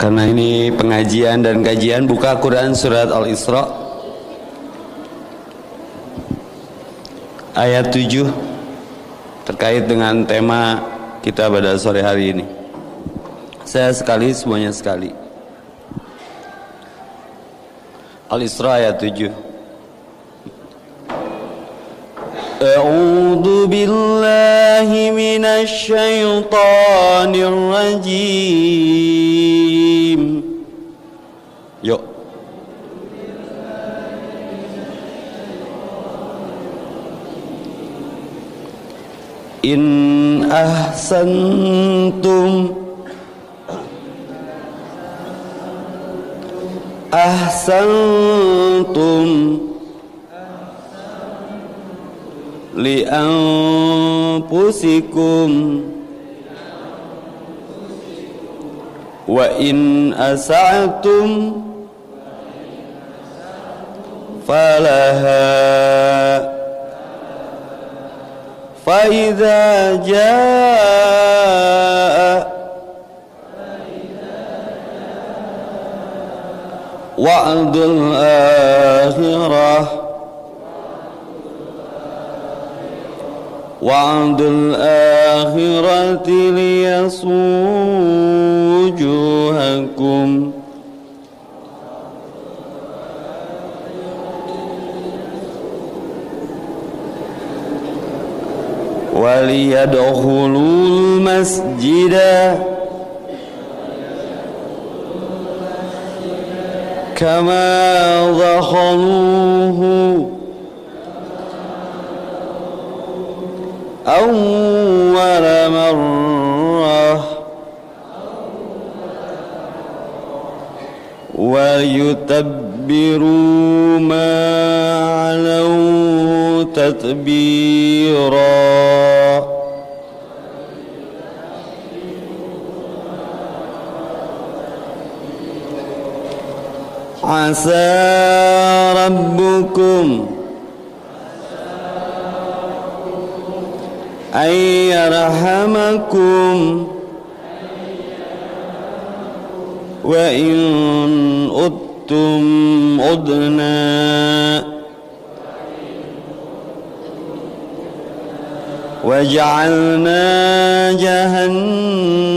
Karena ini pengajian dan kajian buka Quran surat Al-Isra ayat 7 terkait dengan tema kita pada sore hari ini. Saya sekali semuanya sekali. Al-Isra ayat 7. أعوذ بالله من الشيطان الرجيم Yuk In ahsantum Ahsantum li'anfusikum. Wa in asa'tum falaha. Fa idza jaa وعد الآخرة ليسوء وجوهكم وليدخلوا المسجد كما دخلوه أول مرة. ويتبروا ما علوا تتبيرا. عسى ربكم أن يرحمكم. وإن أدتم أدنا وجعلنا جهنم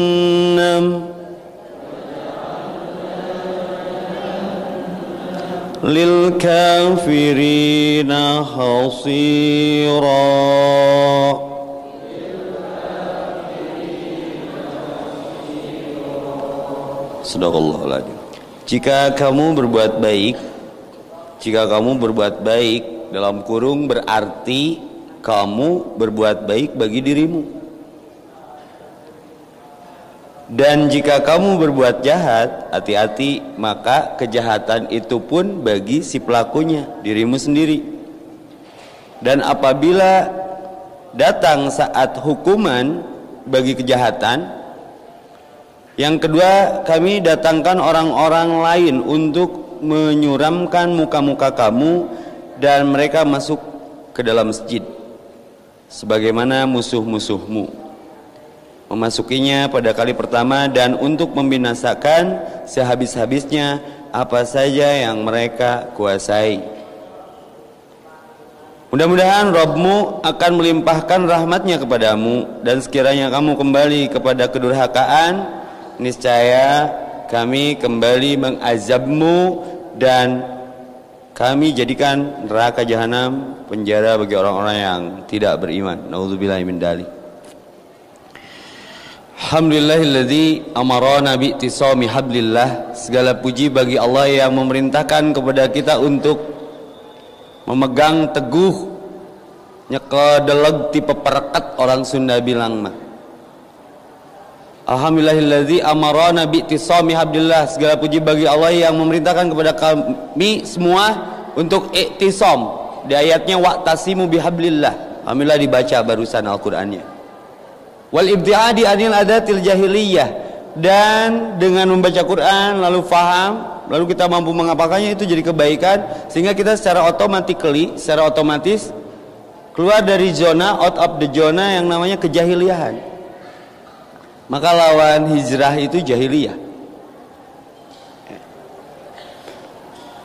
للكافرين حصيراً. Sadaqallahuladzim. Jika kamu berbuat baik, jika kamu berbuat baik dalam kurung berarti kamu berbuat baik bagi dirimu. Dan jika kamu berbuat jahat, hati-hati maka kejahatan itu pun bagi si pelakunya, dirimu sendiri. Dan apabila datang saat hukuman bagi kejahatan, yang kedua, kami datangkan orang-orang lain untuk menyuramkan muka-muka kamu dan mereka masuk ke dalam masjid. Sebagaimana musuh-musuhmu memasukinya pada kali pertama dan untuk membinasakan sehabis-habisnya apa saja yang mereka kuasai. Mudah-mudahan Robmu akan melimpahkan rahmatnya kepadamu dan sekiranya kamu kembali kepada kedurhakaan niscaya kami kembali mengazabmu dan kami jadikan neraka jahanam penjara bagi orang-orang yang tidak beriman. Nauzubillahi min dalik. Alhamdulillahilladzi amarana bi'tisami hablillah. Segala puji bagi Allah yang memerintahkan kepada kita untuk memegang teguh nyekedeleg tipe perekat orang Sunda bilang mah Alhamdulillahilladzi amarana bi'tisami hablillah. Segala puji bagi Allah yang memerintahkan kepada kami semua untuk iktisam. Di ayatnya waqtasimu bihablillah. Alhamdulillah dibaca barusan Al-Qur'annya. Wal ibtiadi anil adatil jahiliyah dan dengan membaca Quran lalu faham lalu kita mampu mengapakannya itu jadi kebaikan sehingga kita secara otomatis secara otomatis keluar dari zona out of the zona yang namanya kejahiliahan maka lawan hijrah itu jahiliyah.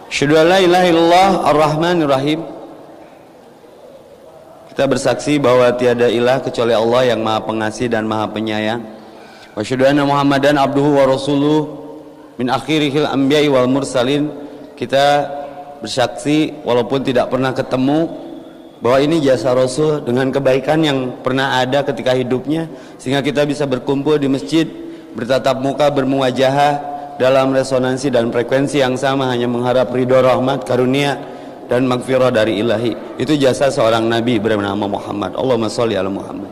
Syahadu ar-Rahim Kita bersaksi bahwa tiada ilah kecuali Allah yang Maha Pengasih dan Maha Penyayang. Wa syahadu Muhammad Muhammadan abduhu wa rasuluh min akhirihil anbiya'i wal mursalin. Kita bersaksi walaupun tidak pernah ketemu bahwa ini jasa Rasul dengan kebaikan yang pernah ada ketika hidupnya sehingga kita bisa berkumpul di masjid bertatap muka bermuajahah dalam resonansi dan frekuensi yang sama hanya mengharap ridho rahmat karunia dan magfirah dari ilahi. Itu jasa seorang nabi bernama Muhammad. Allahumma sholli ala Muhammad.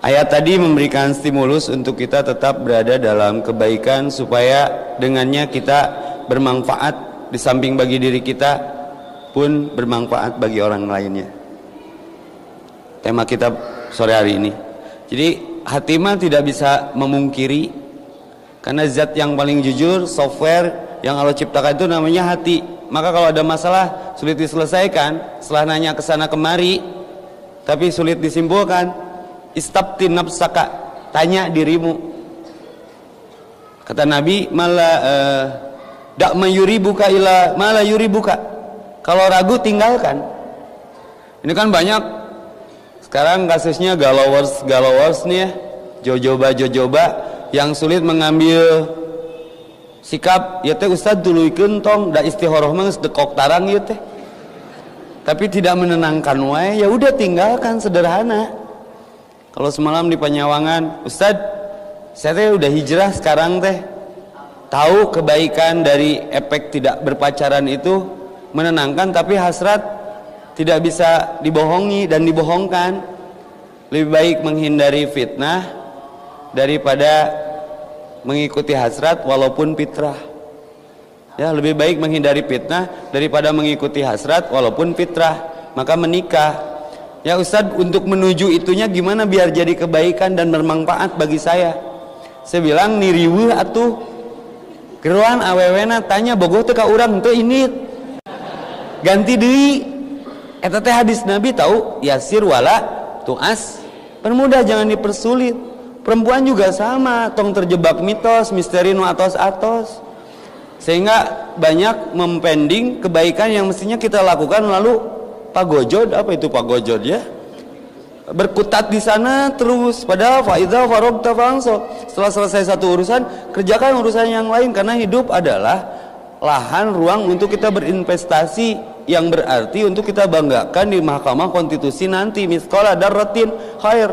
Ayat tadi memberikan stimulus untuk kita tetap berada dalam kebaikan supaya dengannya kita bermanfaat di samping bagi diri kita pun bermanfaat bagi orang lainnya. Tema kita sore hari ini. Jadi hati mah tidak bisa memungkiri karena zat yang paling jujur software yang Allah ciptakan itu namanya hati. Maka kalau ada masalah sulit diselesaikan. Setelah nanya ke sana kemari tapi sulit disimpulkan. Istabti nafsaka tanya dirimu. Kata Nabi malah uh, dak mayuri buka ila yuri buka kalau ragu tinggalkan. Ini kan banyak. Sekarang kasusnya galowers galowers nih ya. Jojoba jojoba yang sulit mengambil sikap. Ya teh ustad dulu tong da istihoroh mah dekok tarang ya teh. Tapi tidak menenangkan wae. Ya udah tinggalkan sederhana. Kalau semalam di Panyawangan ustad saya teh udah hijrah sekarang teh. Tahu kebaikan dari efek tidak berpacaran itu menenangkan tapi hasrat tidak bisa dibohongi dan dibohongkan. Lebih baik menghindari fitnah daripada mengikuti hasrat walaupun fitrah. Ya lebih baik menghindari fitnah daripada mengikuti hasrat walaupun fitrah. Maka menikah. Ya Ustadz untuk menuju itunya gimana biar jadi kebaikan dan bermanfaat bagi saya? Saya bilang niriwu atuh. Keruan awewena tanya bogoh teh ka urang tuh ini ganti deui eta teh hadis Nabi tahu yasir wala tuas. Permudah jangan dipersulit. Perempuan juga sama tong terjebak mitos misteri nu atos-atos. Sehingga banyak mempending kebaikan yang mestinya kita lakukan lalu pagojod apa itu pagojod ya? Berkutat di sana terus. Padahal faida farog tafangso setelah selesai satu urusan kerjakan urusan yang lain karena hidup adalah lahan ruang untuk kita berinvestasi yang berarti untuk kita banggakan di mahkamah konstitusi nanti. Miskola darratin khair.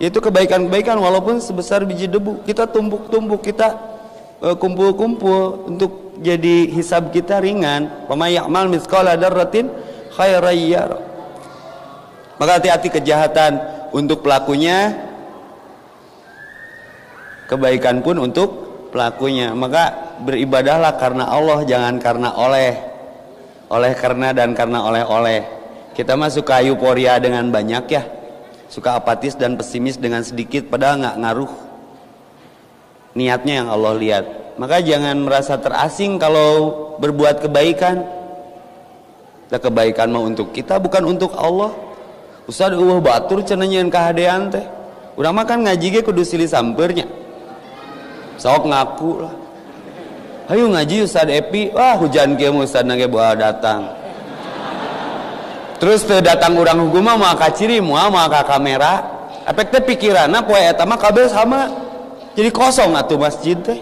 Yaitu kebaikan-kebaikan walaupun sebesar biji debu. Kita tumbuk-tumbuk kita uh, kumpul-kumpul untuk jadi hisab kita ringan. Pama ya'mal mithqala dzarratin khairan maka hati-hati kejahatan untuk pelakunya. Kebaikan pun untuk pelakunya. Maka beribadahlah karena Allah jangan karena oleh. Oleh karena dan karena oleh-oleh kita masuk suka euforia dengan banyak ya. Suka apatis dan pesimis dengan sedikit padahal nggak ngaruh. Niatnya yang Allah lihat. Maka jangan merasa terasing kalau berbuat kebaikan. Dan kebaikan mau untuk kita bukan untuk Allah. Ustaz uh batur cenenyeun kahadean teh. Urang mah kan ngaji ge kudu silih sampeurnya. Sok ngaku lah ayo ngaji Ustaz Epi. Wah hujan kieu Ustaz nage bawa datang. Terus tuh datang orang hukum mah ka ciri mau ka kamera. Efek teh pikiranna poe eta mah kabeh sama. Jadi kosong atuh masjid teh.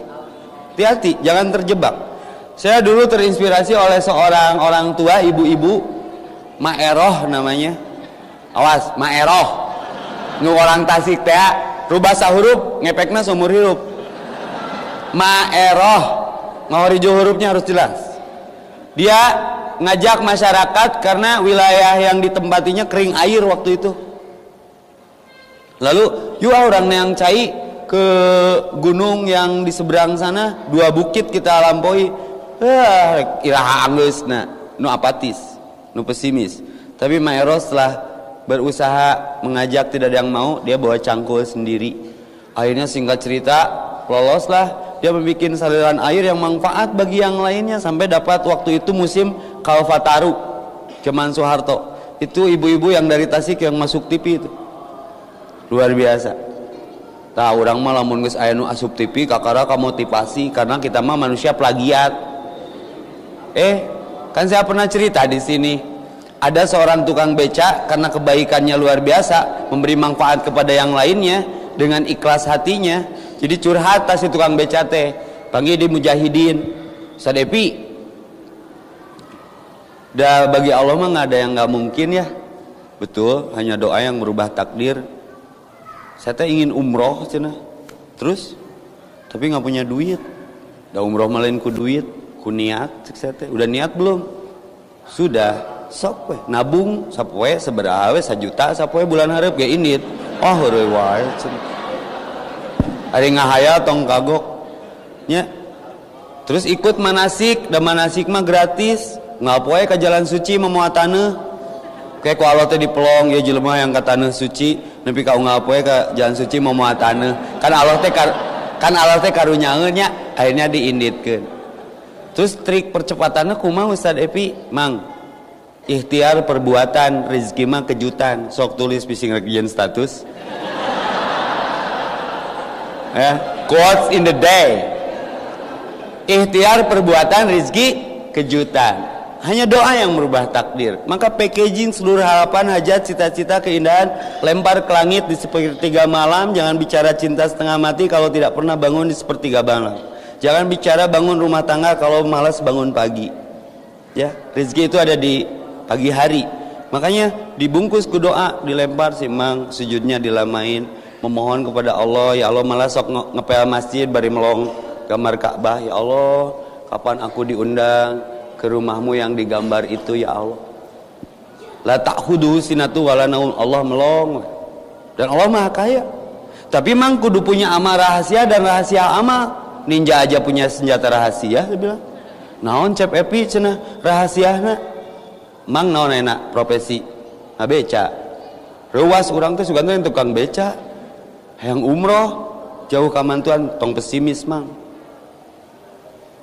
Hati-hati jangan terjebak. Saya dulu terinspirasi oleh seorang orang tua ibu-ibu. Maeroh namanya. Awas Maeroh. Nu orang Tasik teh rubah sahuruf ngepekna seumur hidup Maeroh ngawarijo hurufnya harus jelas. Dia ngajak masyarakat karena wilayah yang ditempatinya kering air waktu itu. Lalu yuk orang yang cai ke gunung yang di seberang sana dua bukit kita lampaui. Ah iraha anggeus na nu apatis nu pesimis. Tapi Maeros setelah berusaha mengajak tidak ada yang mau dia bawa cangkul sendiri. Akhirnya singkat cerita loloslah dia membuat saluran air yang manfaat bagi yang lainnya sampai dapat waktu itu musim Kalfataru Cuman Soeharto. Itu ibu-ibu yang dari Tasik yang masuk TV itu. Luar biasa. Tahu orang mah lamun geus nu asup TV kakara kamu tipasi karena kita mah manusia plagiat. Eh kan saya pernah cerita di sini. Ada seorang tukang beca karena kebaikannya luar biasa memberi manfaat kepada yang lainnya dengan ikhlas hatinya jadi curhat si tukang teh. Panggil di mujahidin. Sadepi dah bagi Allah mah nggak ada yang nggak mungkin ya. Betul hanya doa yang merubah takdir. Saya teh ingin umroh cina terus? Tapi nggak punya duit. Dah umroh malain ku duit ku niat saya teh. Udah niat belum? Sudah. Sok we nabung sapoe seberapa we sajuta sapoe bulan harap ge init. Oh wae ari ngahaya tong kagok. Nya. Terus ikut manasik dan manasik mah gratis. Ngapoe ke jalan suci memuat tanah? Kayak ku Allah teh dipelong ya jelema yang ke tanah suci. Nepi kau ngapoe ke jalan suci memuat tanah? Kan Allah teh kan Allah teh karunyaeun nya. Akhirnya diinditkeun. Terus trik percepatannya kumaha Ustaz Epi mang ikhtiar perbuatan rezeki mah kejutan. Sok tulis bising regian status ya. Quotes in the day. Ikhtiar perbuatan rezeki kejutan. Hanya doa yang merubah takdir. Maka packaging seluruh harapan hajat cita-cita keindahan lempar ke langit di sepertiga malam. Jangan bicara cinta setengah mati kalau tidak pernah bangun di sepertiga malam. Jangan bicara bangun rumah tangga kalau malas bangun pagi. Ya rezeki itu ada di pagi hari. Makanya dibungkus ke doa dilempar si mang sujudnya dilamain memohon kepada Allah ya Allah malah sok ngepel masjid bari melong gambar Ka'bah. Ya Allah kapan aku diundang ke rumahmu yang digambar itu ya Allah? La ta'khudu sinatu wala naum. Allah melong. Dan Allah maha kaya. Tapi mang kudu punya amal rahasia dan rahasia amal ninja aja punya senjata rahasia dia bilang. Naon cep epi cenah rahasiana mang naon enak profesi? Beca. Ruas orang tuh suka tukang beca yang umroh jauh kamantuan tong pesimis mang.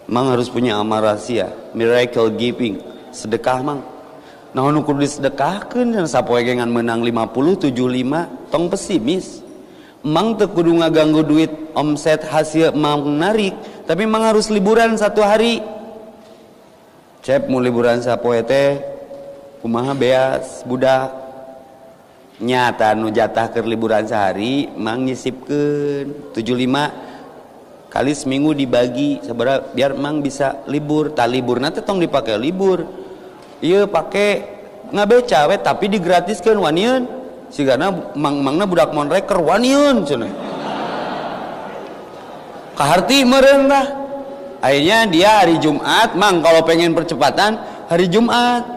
Mang harus punya amal rahasia miracle giving sedekah mang. Nah ukur disedekahkan dan sapoe gengan menang 50 75 tong pesimis. Mang teu kudu ngaganggu duit omset hasil mang narik tapi mang harus liburan satu hari. Cep mau liburan sapoe teh kumaha beas budak nyata nu jatah ke liburan sehari mang nyisipkeun. 75 kali seminggu dibagi seberapa biar mang bisa libur. Tak libur nanti tong dipakai libur. Iya pakai nggak beca we tapi digratiskan wanian si karena mang mangna budak monreker wanian cina kaharti meren lah akhirnya dia hari Jumat mang kalau pengen percepatan hari Jumat.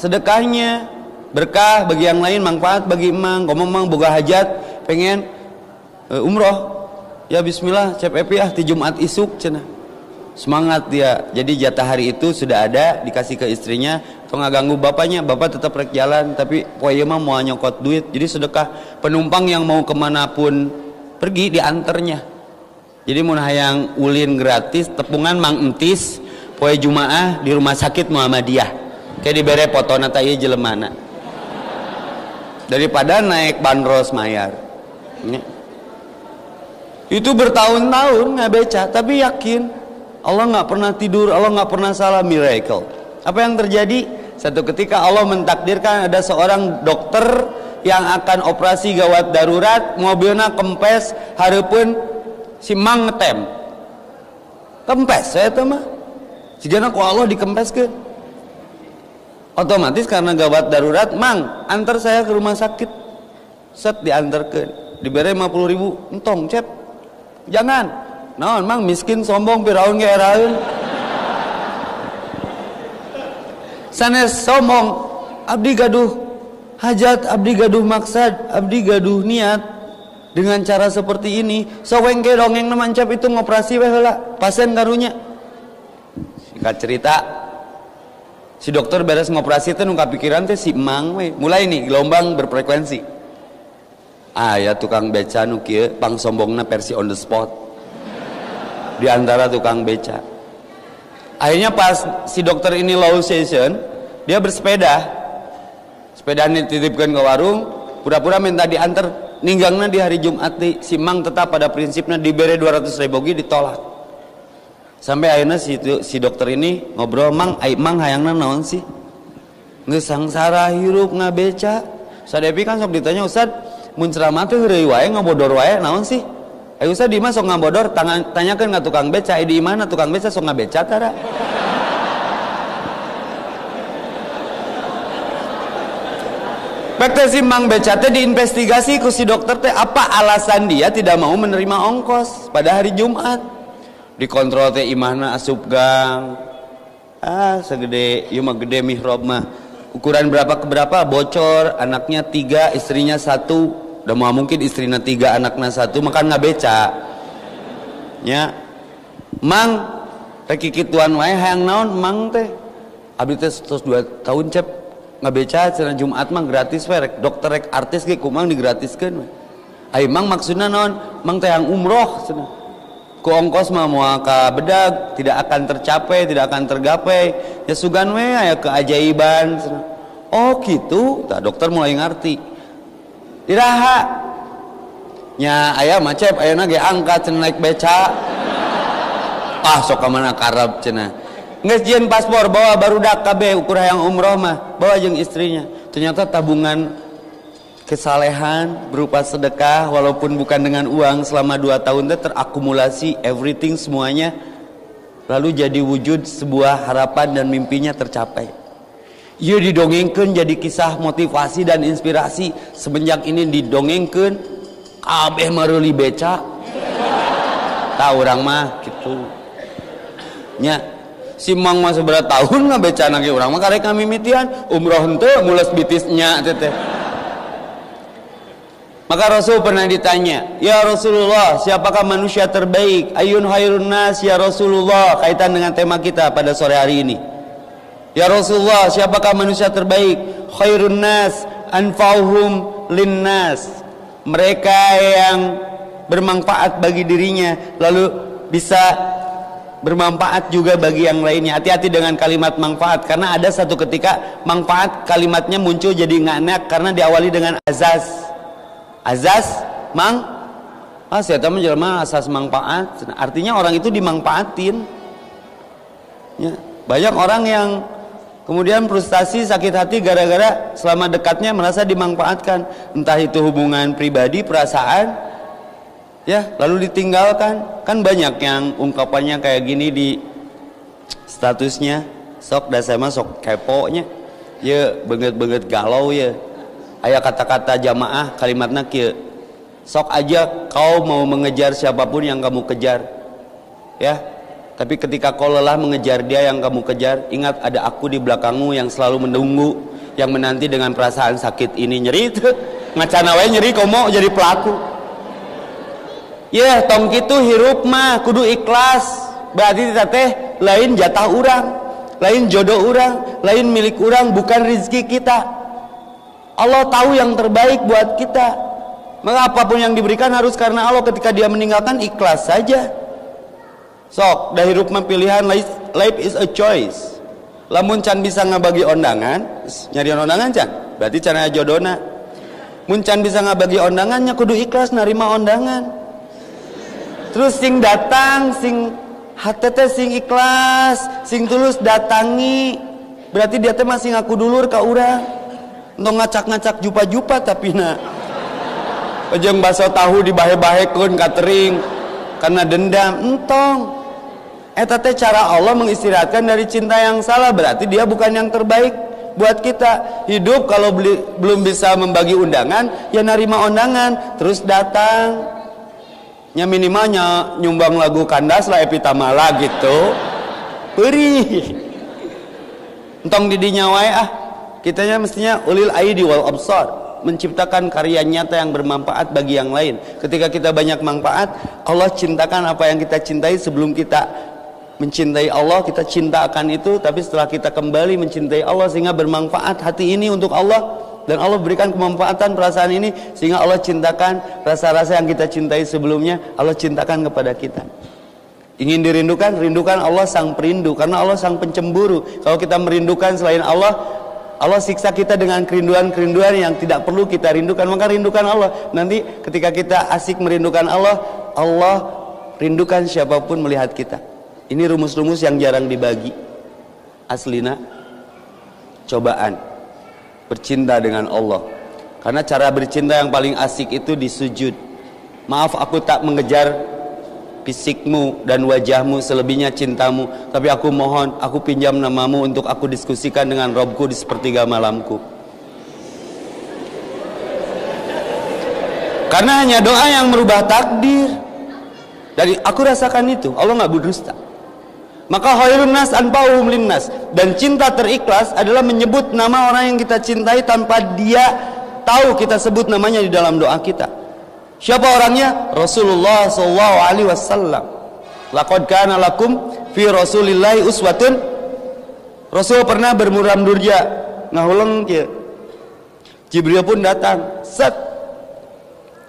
Sedekahnya berkah bagi yang lain manfaat bagi emang ngomong mang boga hajat pengen uh, umroh. Ya bismillah cep epi ah di Jumat isuk cina semangat dia. Jadi jatah hari itu sudah ada dikasih ke istrinya tuh nggak ganggu bapaknya? Bapak tetap rek jalan tapi poye mah mau nyokot duit. Jadi sedekah penumpang yang mau ke mana pun pergi diantarnya. Jadi mau yang ulin gratis tepungan mang entis poe jumaah di rumah sakit Muhammadiyah. Kayak diberi foto nata jelemana daripada naik bandros mayar. Itu bertahun-tahun nggak beca tapi yakin Allah nggak pernah tidur Allah nggak pernah salah miracle. Apa yang terjadi? Satu ketika Allah mentakdirkan ada seorang dokter yang akan operasi gawat darurat mobilnya kempes harapun si mang ngetem kempes saya tuh mah. Jika ku Allah dikempes ke otomatis karena gawat darurat mang antar saya ke rumah sakit. Set diantar ke diberi 50 ribu entong cep jangan. Nah emang miskin sombong piraun ge eraeun sanes sombong. Abdi gaduh hajat abdi gaduh maksad abdi gaduh niat. Dengan cara seperti ini saweng ke dongeng nemancap itu ngoperasi weh pasien karunya singkat cerita si dokter beres ngoperasi teh nu pikiran teh si emang we. Mulai nih gelombang berfrekuensi. Ayah tukang beca nu kieu pang sombongna versi on the spot. Di antara tukang beca. Akhirnya pas si dokter ini low session dia bersepeda. Sepeda titipkan ke warung pura-pura minta diantar. Ninggangnya di hari Jumat di simang tetap pada prinsipnya diberi 200 ribu ditolak sampai akhirnya si, si dokter ini ngobrol mang ai mang hayangna naon sih? Nggak sangsara hirup ngabeca sadepi kan sok ditanya Ustad mun ceramah teh heureuy wae ngabodor wae naon sih? Ayo Ustad di mana sok ngabodor tanyakeun ka tukang beca. Di mana tukang beca? Sok ngabeca tara. Pekte si Mang Beca teh diinvestigasi ku si dokter teh apa alasan dia tidak mau menerima ongkos pada hari Jumat. Dikontrol teh imahna asup gang. Ah segede ieu mah gede mihrab mah. Ukuran berapa ke berapa bocor, anaknya tiga, istrinya satu. Udah mau mungkin istrinya tiga, anaknya satu, makan nggak beca. Ya, Mang, teh kikituan wae hayang naon Mang teh. Abdi teh terus dua tahun cep nggak beca cina Jumat mah gratis rek dokter rek artis ge kumang digratiskeun we ai mang maksudna naon mang teh yang umroh cina ku ongkos mah bedag tidak akan tercapai tidak akan tergapai. Ya sugan we aya keajaiban. Oh gitu? Tak dokter mulai ngarti diraha. Nya aya macet ayeuna ge angkat cenah naik beca. Ah sok mana karab cenah. Ngesjian paspor bawa baru dak KB ukur yang umroh mah bawa jeng istrinya. Ternyata tabungan kesalehan berupa sedekah walaupun bukan dengan uang selama dua tahun itu terakumulasi everything semuanya lalu jadi wujud sebuah harapan dan mimpinya tercapai. Ia didongengkan jadi kisah motivasi dan inspirasi. Semenjak ini didongengkan kabeh maruli beca. Tahu orang mah gitu nya si mang mah seberat tahun nggak beca orang mah karek kami mitian umroh ente mulas bitisnya teteh maka Rasul pernah ditanya ya Rasulullah siapakah manusia terbaik? Ayun hayrun nas ya Rasulullah? Kaitan dengan tema kita pada sore hari ini. Ya Rasulullah siapakah manusia terbaik? Khairun nas anfa'uhum linnas mereka yang bermanfaat bagi dirinya lalu bisa bermanfaat juga bagi yang lainnya. Hati-hati dengan kalimat manfaat karena ada satu ketika manfaat kalimatnya muncul jadi nggak enak karena diawali dengan azas azas mang ah saya tahu menjelma asas manfaat artinya orang itu dimanfaatin ya banyak orang yang kemudian frustasi sakit hati gara-gara selama dekatnya merasa dimanfaatkan entah itu hubungan pribadi perasaan ya lalu ditinggalkan. Kan banyak yang ungkapannya kayak gini di statusnya. Sok dah saya masuk keponya. Ya banget-banget galau ya ayah kata-kata jamaah kalimatnya kia sok aja kau mau mengejar siapa pun yang kamu kejar. Ya tapi ketika kau lelah mengejar dia yang kamu kejar ingat ada aku di belakangmu yang selalu menunggu yang menanti dengan perasaan sakit ini nyeri itu ngacana nyeri kau mau jadi pelaku. Ya tong gitu hirup mah kudu ikhlas. Berarti teh lain jatah orang lain jodoh orang lain milik orang bukan rizki kita Allah tahu yang terbaik buat kita. Maka apa pun yang diberikan harus karena Allah. Ketika dia meninggalkan ikhlas saja. Sok dah hirup mah pilihan life is a choice. Lamun can bisa ngabagi ondangan nyari ondangan can berarti can jodohna. Mun can bisa ngabagi ondangannya kudu ikhlas narima ondangan terus sing datang sing hatete sing ikhlas sing tulus datangi. Berarti dia teh masih ngaku dulur ke orang untuk ngacak-ngacak jupa-jupa tapi na ujung baso tahu dibahe-bahekun catering karena dendam. Entong. Eta teh cara Allah mengistirahatkan dari cinta yang salah berarti dia bukan yang terbaik buat kita. Hidup kalau beli, belum bisa membagi undangan ya narima undangan terus datang. Nya minimalnya nyumbang lagu kandas lah epitamala gitu. Perih entong didinya wae ah kitanya mestinya ulil aidi wal absar menciptakan karya nyata yang bermanfaat bagi yang lain. Ketika kita banyak manfaat Allah cintakan apa yang kita cintai sebelum kita mencintai Allah kita cinta akan itu tapi setelah kita kembali mencintai Allah sehingga bermanfaat hati ini untuk Allah dan Allah berikan kemanfaatan perasaan ini sehingga Allah cintakan rasa-rasa yang kita cintai sebelumnya Allah cintakan kepada kita. Ingin dirindukan? Rindukan Allah sang perindu karena Allah sang pencemburu. Kalau kita merindukan selain Allah Allah siksa kita dengan kerinduan-kerinduan yang tidak perlu kita rindukan maka rindukan Allah nanti ketika kita asik merindukan Allah Allah rindukan siapa pun melihat kita Ini rumus-rumus yang jarang dibagi. Aslina cobaan bercinta dengan Allah. Karena cara bercinta yang paling asik itu di sujud. Maaf aku tak mengejar fisikmu dan wajahmu selebihnya cintamu, tapi aku mohon aku pinjam namamu untuk aku diskusikan dengan Robku di sepertiga malamku. Karena hanya doa yang merubah takdir. Dari aku rasakan itu, Allah nggak berdusta. Maka khairun nas anfa'uhum linnas dan cinta terikhlas adalah menyebut nama orang yang kita cintai tanpa dia tahu kita sebut namanya di dalam doa kita. Siapa orangnya? Rasulullah sallallahu alaihi wasallam. Laqad kana lakum fi Rasulillahi uswatun. Rasul pernah bermuram durja, ngahuleng kieu. Jibril pun datang. Set.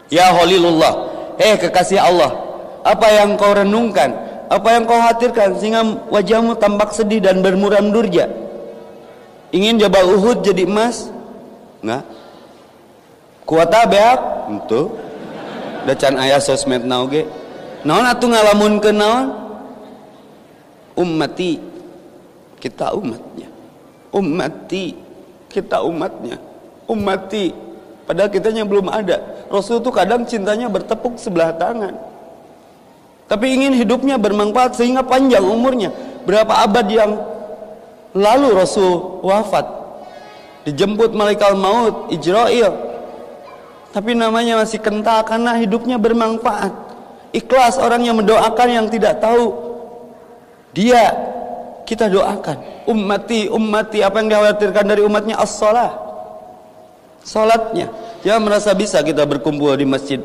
Ya Khalilullah. Eh kekasih Allah, apa yang kau renungkan? apa yang kau khawatirkan sehingga wajahmu tampak sedih dan bermuram durja ingin Jabal Uhud jadi emas enggak kuota beak itu udah can sosmed nauge naon atuh ngalamun ke naon ummati kita umatnya ummati kita umatnya ummati padahal kitanya belum ada Rasul itu kadang cintanya bertepuk sebelah tangan tapi ingin hidupnya bermanfaat sehingga panjang umurnya. Berapa abad yang lalu Rasul wafat. Dijemput malaikat maut, Ijrail. Tapi namanya masih kental karena hidupnya bermanfaat. Ikhlas orang yang mendoakan yang tidak tahu. Dia kita doakan. Ummati, ummati apa yang dikhawatirkan dari umatnya as-salah. Salatnya. Jangan merasa bisa kita berkumpul di masjid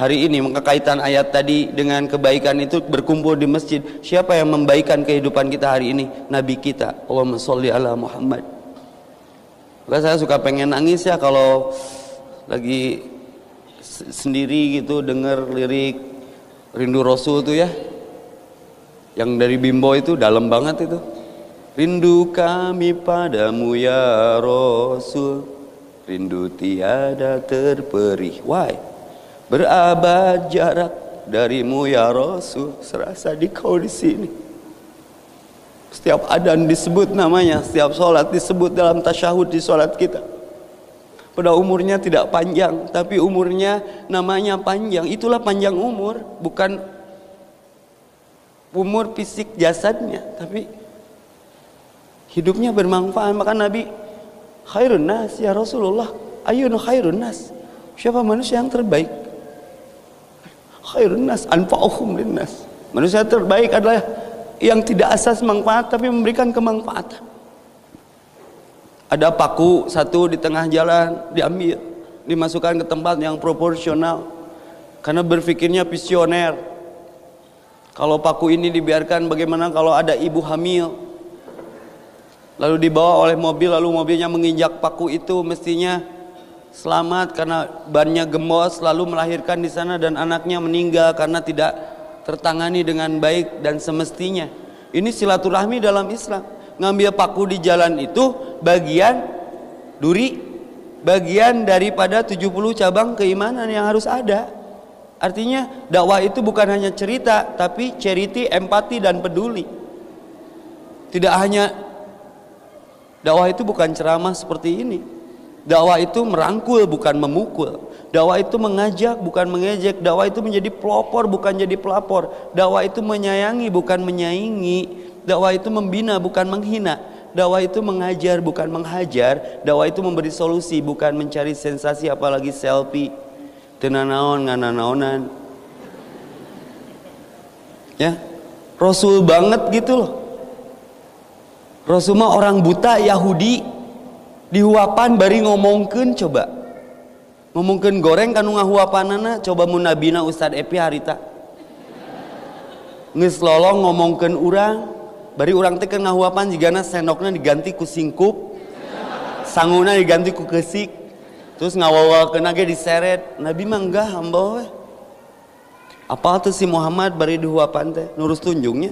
hari ini maka kaitan ayat tadi dengan kebaikan itu berkumpul di masjid siapa yang membaikan kehidupan kita hari ini nabi kita Allahumma sholli ala Muhammad maka saya suka pengen nangis ya kalau lagi sendiri gitu dengar lirik rindu rasul itu ya. Yang dari bimbo itu dalam banget itu. Rindu kami padamu ya rasul. Rindu tiada terperih. Why? Berabad jarak darimu ya Rasul. Serasa di kau di sini. Setiap adan disebut namanya Setiap sholat disebut dalam tasyahud di sholat kita Pada umurnya tidak panjang Tapi umurnya namanya panjang. Itulah panjang umur Bukan umur fisik jasadnya Tapi hidupnya bermanfaat. Maka Nabi Khairun nas ya Rasulullah Ayun khairun nas. Siapa manusia yang terbaik? Khairun nas anfa'uhum linnas. Manusia terbaik adalah yang tidak asas manfaat tapi memberikan kemanfaatan ada paku satu di tengah jalan diambil dimasukkan ke tempat yang proporsional karena berpikirnya visioner kalau paku ini dibiarkan bagaimana kalau ada ibu hamil lalu dibawa oleh mobil lalu mobilnya menginjak paku itu mestinya selamat karena bannya gembos lalu melahirkan di sana dan anaknya meninggal karena tidak tertangani dengan baik dan semestinya. Ini silaturahmi dalam Islam. Ngambil paku di jalan itu bagian duri, bagian daripada 70 cabang keimanan yang harus ada. Artinya dakwah itu bukan hanya cerita tapi charity, empati dan peduli. Tidak hanya dakwah itu bukan ceramah seperti ini Dakwah itu merangkul bukan memukul. Dakwah itu mengajak bukan mengejek. Dakwah itu menjadi pelopor bukan jadi pelapor. Dakwah itu menyayangi bukan menyaingi. Dakwah itu membina bukan menghina. Dakwah itu mengajar bukan menghajar. Dakwah itu memberi solusi bukan mencari sensasi apalagi selfie. Tenanaon ngananaonan. Ya. Rasul banget gitu loh. Rasul mah orang buta Yahudi dihuapan bari ngomongkan coba ngomongkan goreng kanu ngahuapanana coba mun nabina Ustad Epi harita nges lolong ngomongkan urang bari urang teh keur ngahuapan jigana sendokna diganti ku singkup sanguna diganti ku kesik terus ngawawalkeun ge diseret nabi mah enggak hamba we apa tuh si Muhammad bari dihuapan teh nurus tunjungnya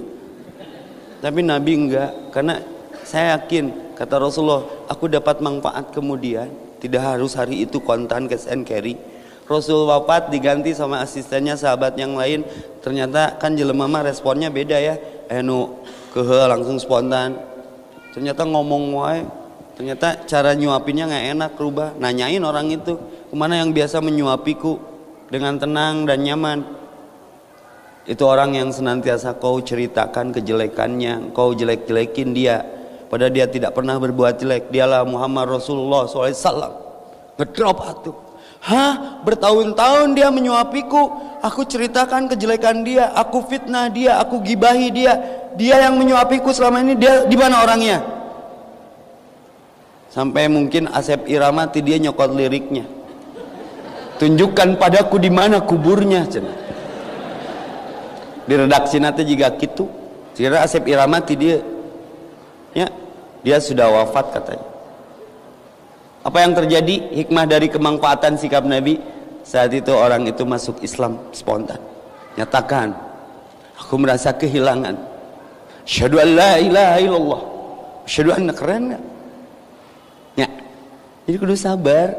tapi nabi enggak karena saya yakin Kata Rasulullah, aku dapat manfaat kemudian. Tidak harus hari itu kontan cash and carry. Rasul wafat diganti sama asistennya sahabat yang lain. Ternyata kan jelema mah responnya beda ya. eh nu kehe langsung spontan. Ternyata ngomong wae ternyata cara nyuapinnya nggak enak rubah nanyain orang itu ke mana yang biasa menyuapiku? Dengan tenang dan nyaman. Itu orang yang senantiasa kau ceritakan kejelekannya kau jelek-jelekin dia. Padahal dia tidak pernah berbuat jelek. Dialah Muhammad Rasulullah SAW ngedrop atuh Hah? Bertahun-tahun dia menyuapiku. Aku ceritakan kejelekan dia. Aku fitnah dia. Aku gibahi dia. Dia yang menyuapiku selama ini. Dia di mana orangnya? Sampai mungkin Asep Iramati dia nyokot liriknya. Tunjukkan padaku di mana kuburnya. Di redaksi nanti juga gitu. Kira Asep Iramati dia, ya, dia sudah wafat katanya. Apa yang terjadi? Hikmah dari kemanfaatan sikap Nabi saat itu orang itu masuk Islam spontan. Nyatakan, aku merasa kehilangan. Syahadu an la ilaha illallah. Syahadu anna keren Ya. Jadi kudu sabar.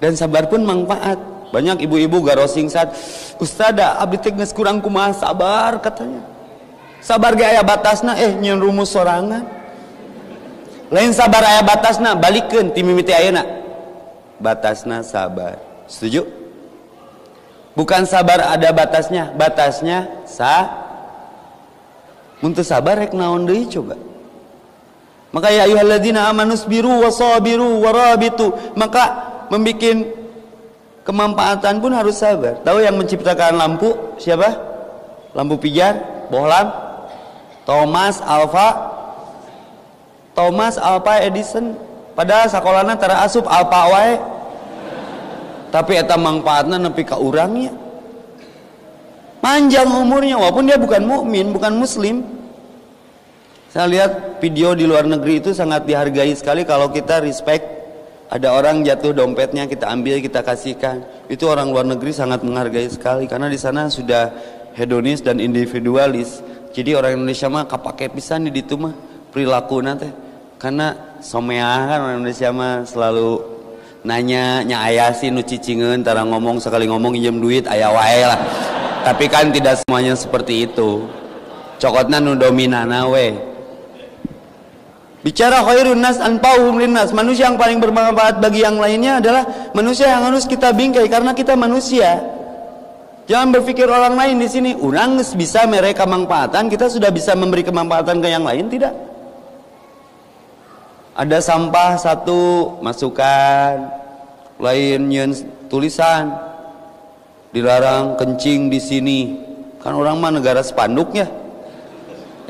Dan sabar pun manfaat. Banyak ibu-ibu garosing saat Ustada abdi teh kurang kumaha sabar katanya. Sabar ge aya batasna eh nyen rumus sorangan lain sabar ayah batasna balikin tim mimiti ayana batasna sabar. Setuju? Bukan sabar ada batasnya batasnya sa untuk sabar rek naon deui coba? Maka ya ayyuhalladzina amanu sabiru wasabiru warabitu maka membikin kemanfaatan pun harus sabar. Tahu yang menciptakan lampu siapa? Lampu pijar bohlam Thomas Alva Thomas Alva Edison. Padahal sekolahnya tara asup Alva wae. Tapi eta manfaatnya nepi ka urangnya panjang umurnya walaupun dia bukan mukmin bukan muslim. Saya lihat video di luar negeri itu sangat dihargai sekali kalau kita respect. Ada orang jatuh dompetnya kita ambil kita kasihkan. Itu orang luar negeri sangat menghargai sekali karena di sana sudah hedonis dan individualis. Jadi orang Indonesia mah kapake pisan di itu mah perilaku nanti karena somea kan orang Indonesia mah selalu nanya nya ayah sih nu cicingan tara ngomong sekali ngomong injem duit ayah wae lah. Tapi kan tidak semuanya seperti itu. Cokotnya nu dominana we. Bicara khairun nas anfa'uhum linnas manusia yang paling bermanfaat bagi yang lainnya adalah manusia yang harus kita bingkai karena kita manusia. Jangan berpikir orang lain di sini orang bisa mereka manfaatan kita sudah bisa memberi kemanfaatan ke yang lain. Tidak ada sampah satu masukkan. Lain yang tulisan. Dilarang kencing di sini. Kan orang mah negara spanduknya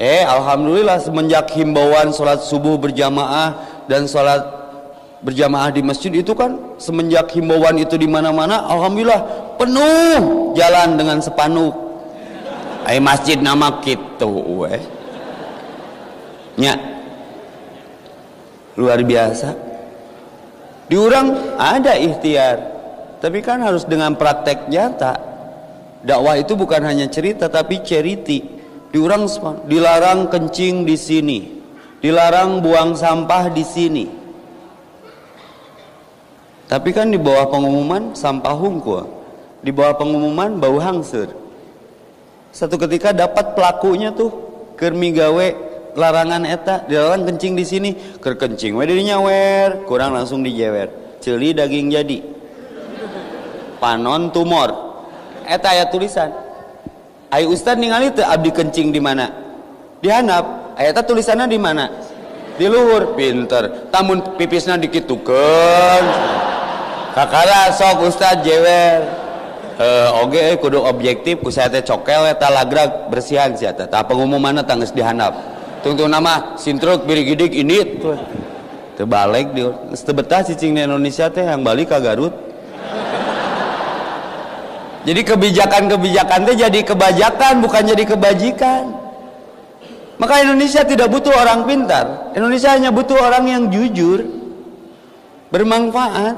eh alhamdulillah semenjak himbauan sholat subuh berjamaah dan sholat berjamaah di masjid itu kan semenjak himbauan itu di mana-mana alhamdulillah penuh jalan dengan spanduk ay masjid nama gitu weh. Nya luar biasa. Diurang ada ikhtiar. Tapi kan harus dengan praktek nyata. Dakwah itu bukan hanya cerita tapi ceriti. Diurang dilarang kencing di sini. Dilarang buang sampah di sini. Tapi kan di bawah pengumuman sampah hungkul. Di bawah pengumuman bau hangsur. Satu ketika dapat pelakunya tuh kermigawe larangan eta dilarang kencing di sini. Ker kencing we dirinya wer kurang langsung dijewer. Celi daging jadi. Panon tumor. Eta ayat tulisan. Ayo ustad ningali teu abdi kencing di mana? Di handap ayat tulisannya di mana? Di luhur. Pinter. Tamun pipisnya dikitukan kakara sok ustad jewer. Uh, oge okay, kudu objektif ku saya teh cokel eta lagrag bersihan sia teh. Tah pengumuman tangis di handap tungtung nama sintruk birigidik ini terbalik dia. Sebetah cicing di Indonesia teh yang balik ke Garut. Jadi kebijakan-kebijakan teh jadi kebajakan bukan jadi kebajikan. Maka Indonesia tidak butuh orang pintar. Indonesia hanya butuh orang yang jujur bermanfaat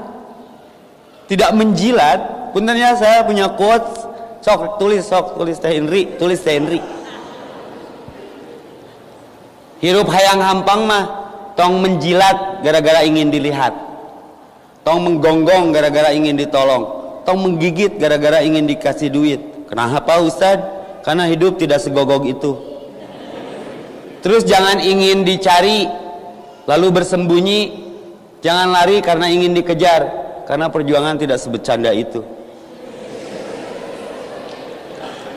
tidak menjilat. Puntennya saya punya quotes sok tulis sok tulis teh Henry tulis teh Henry hirup hayang hampang mah tong menjilat gara-gara ingin dilihat. Tong menggonggong gara-gara ingin ditolong. Tong menggigit gara-gara ingin dikasih duit. Kenapa Ustad? karena hidup tidak segogok itu. Terus jangan ingin dicari lalu bersembunyi. Jangan lari karena ingin dikejar karena perjuangan tidak sebecanda itu.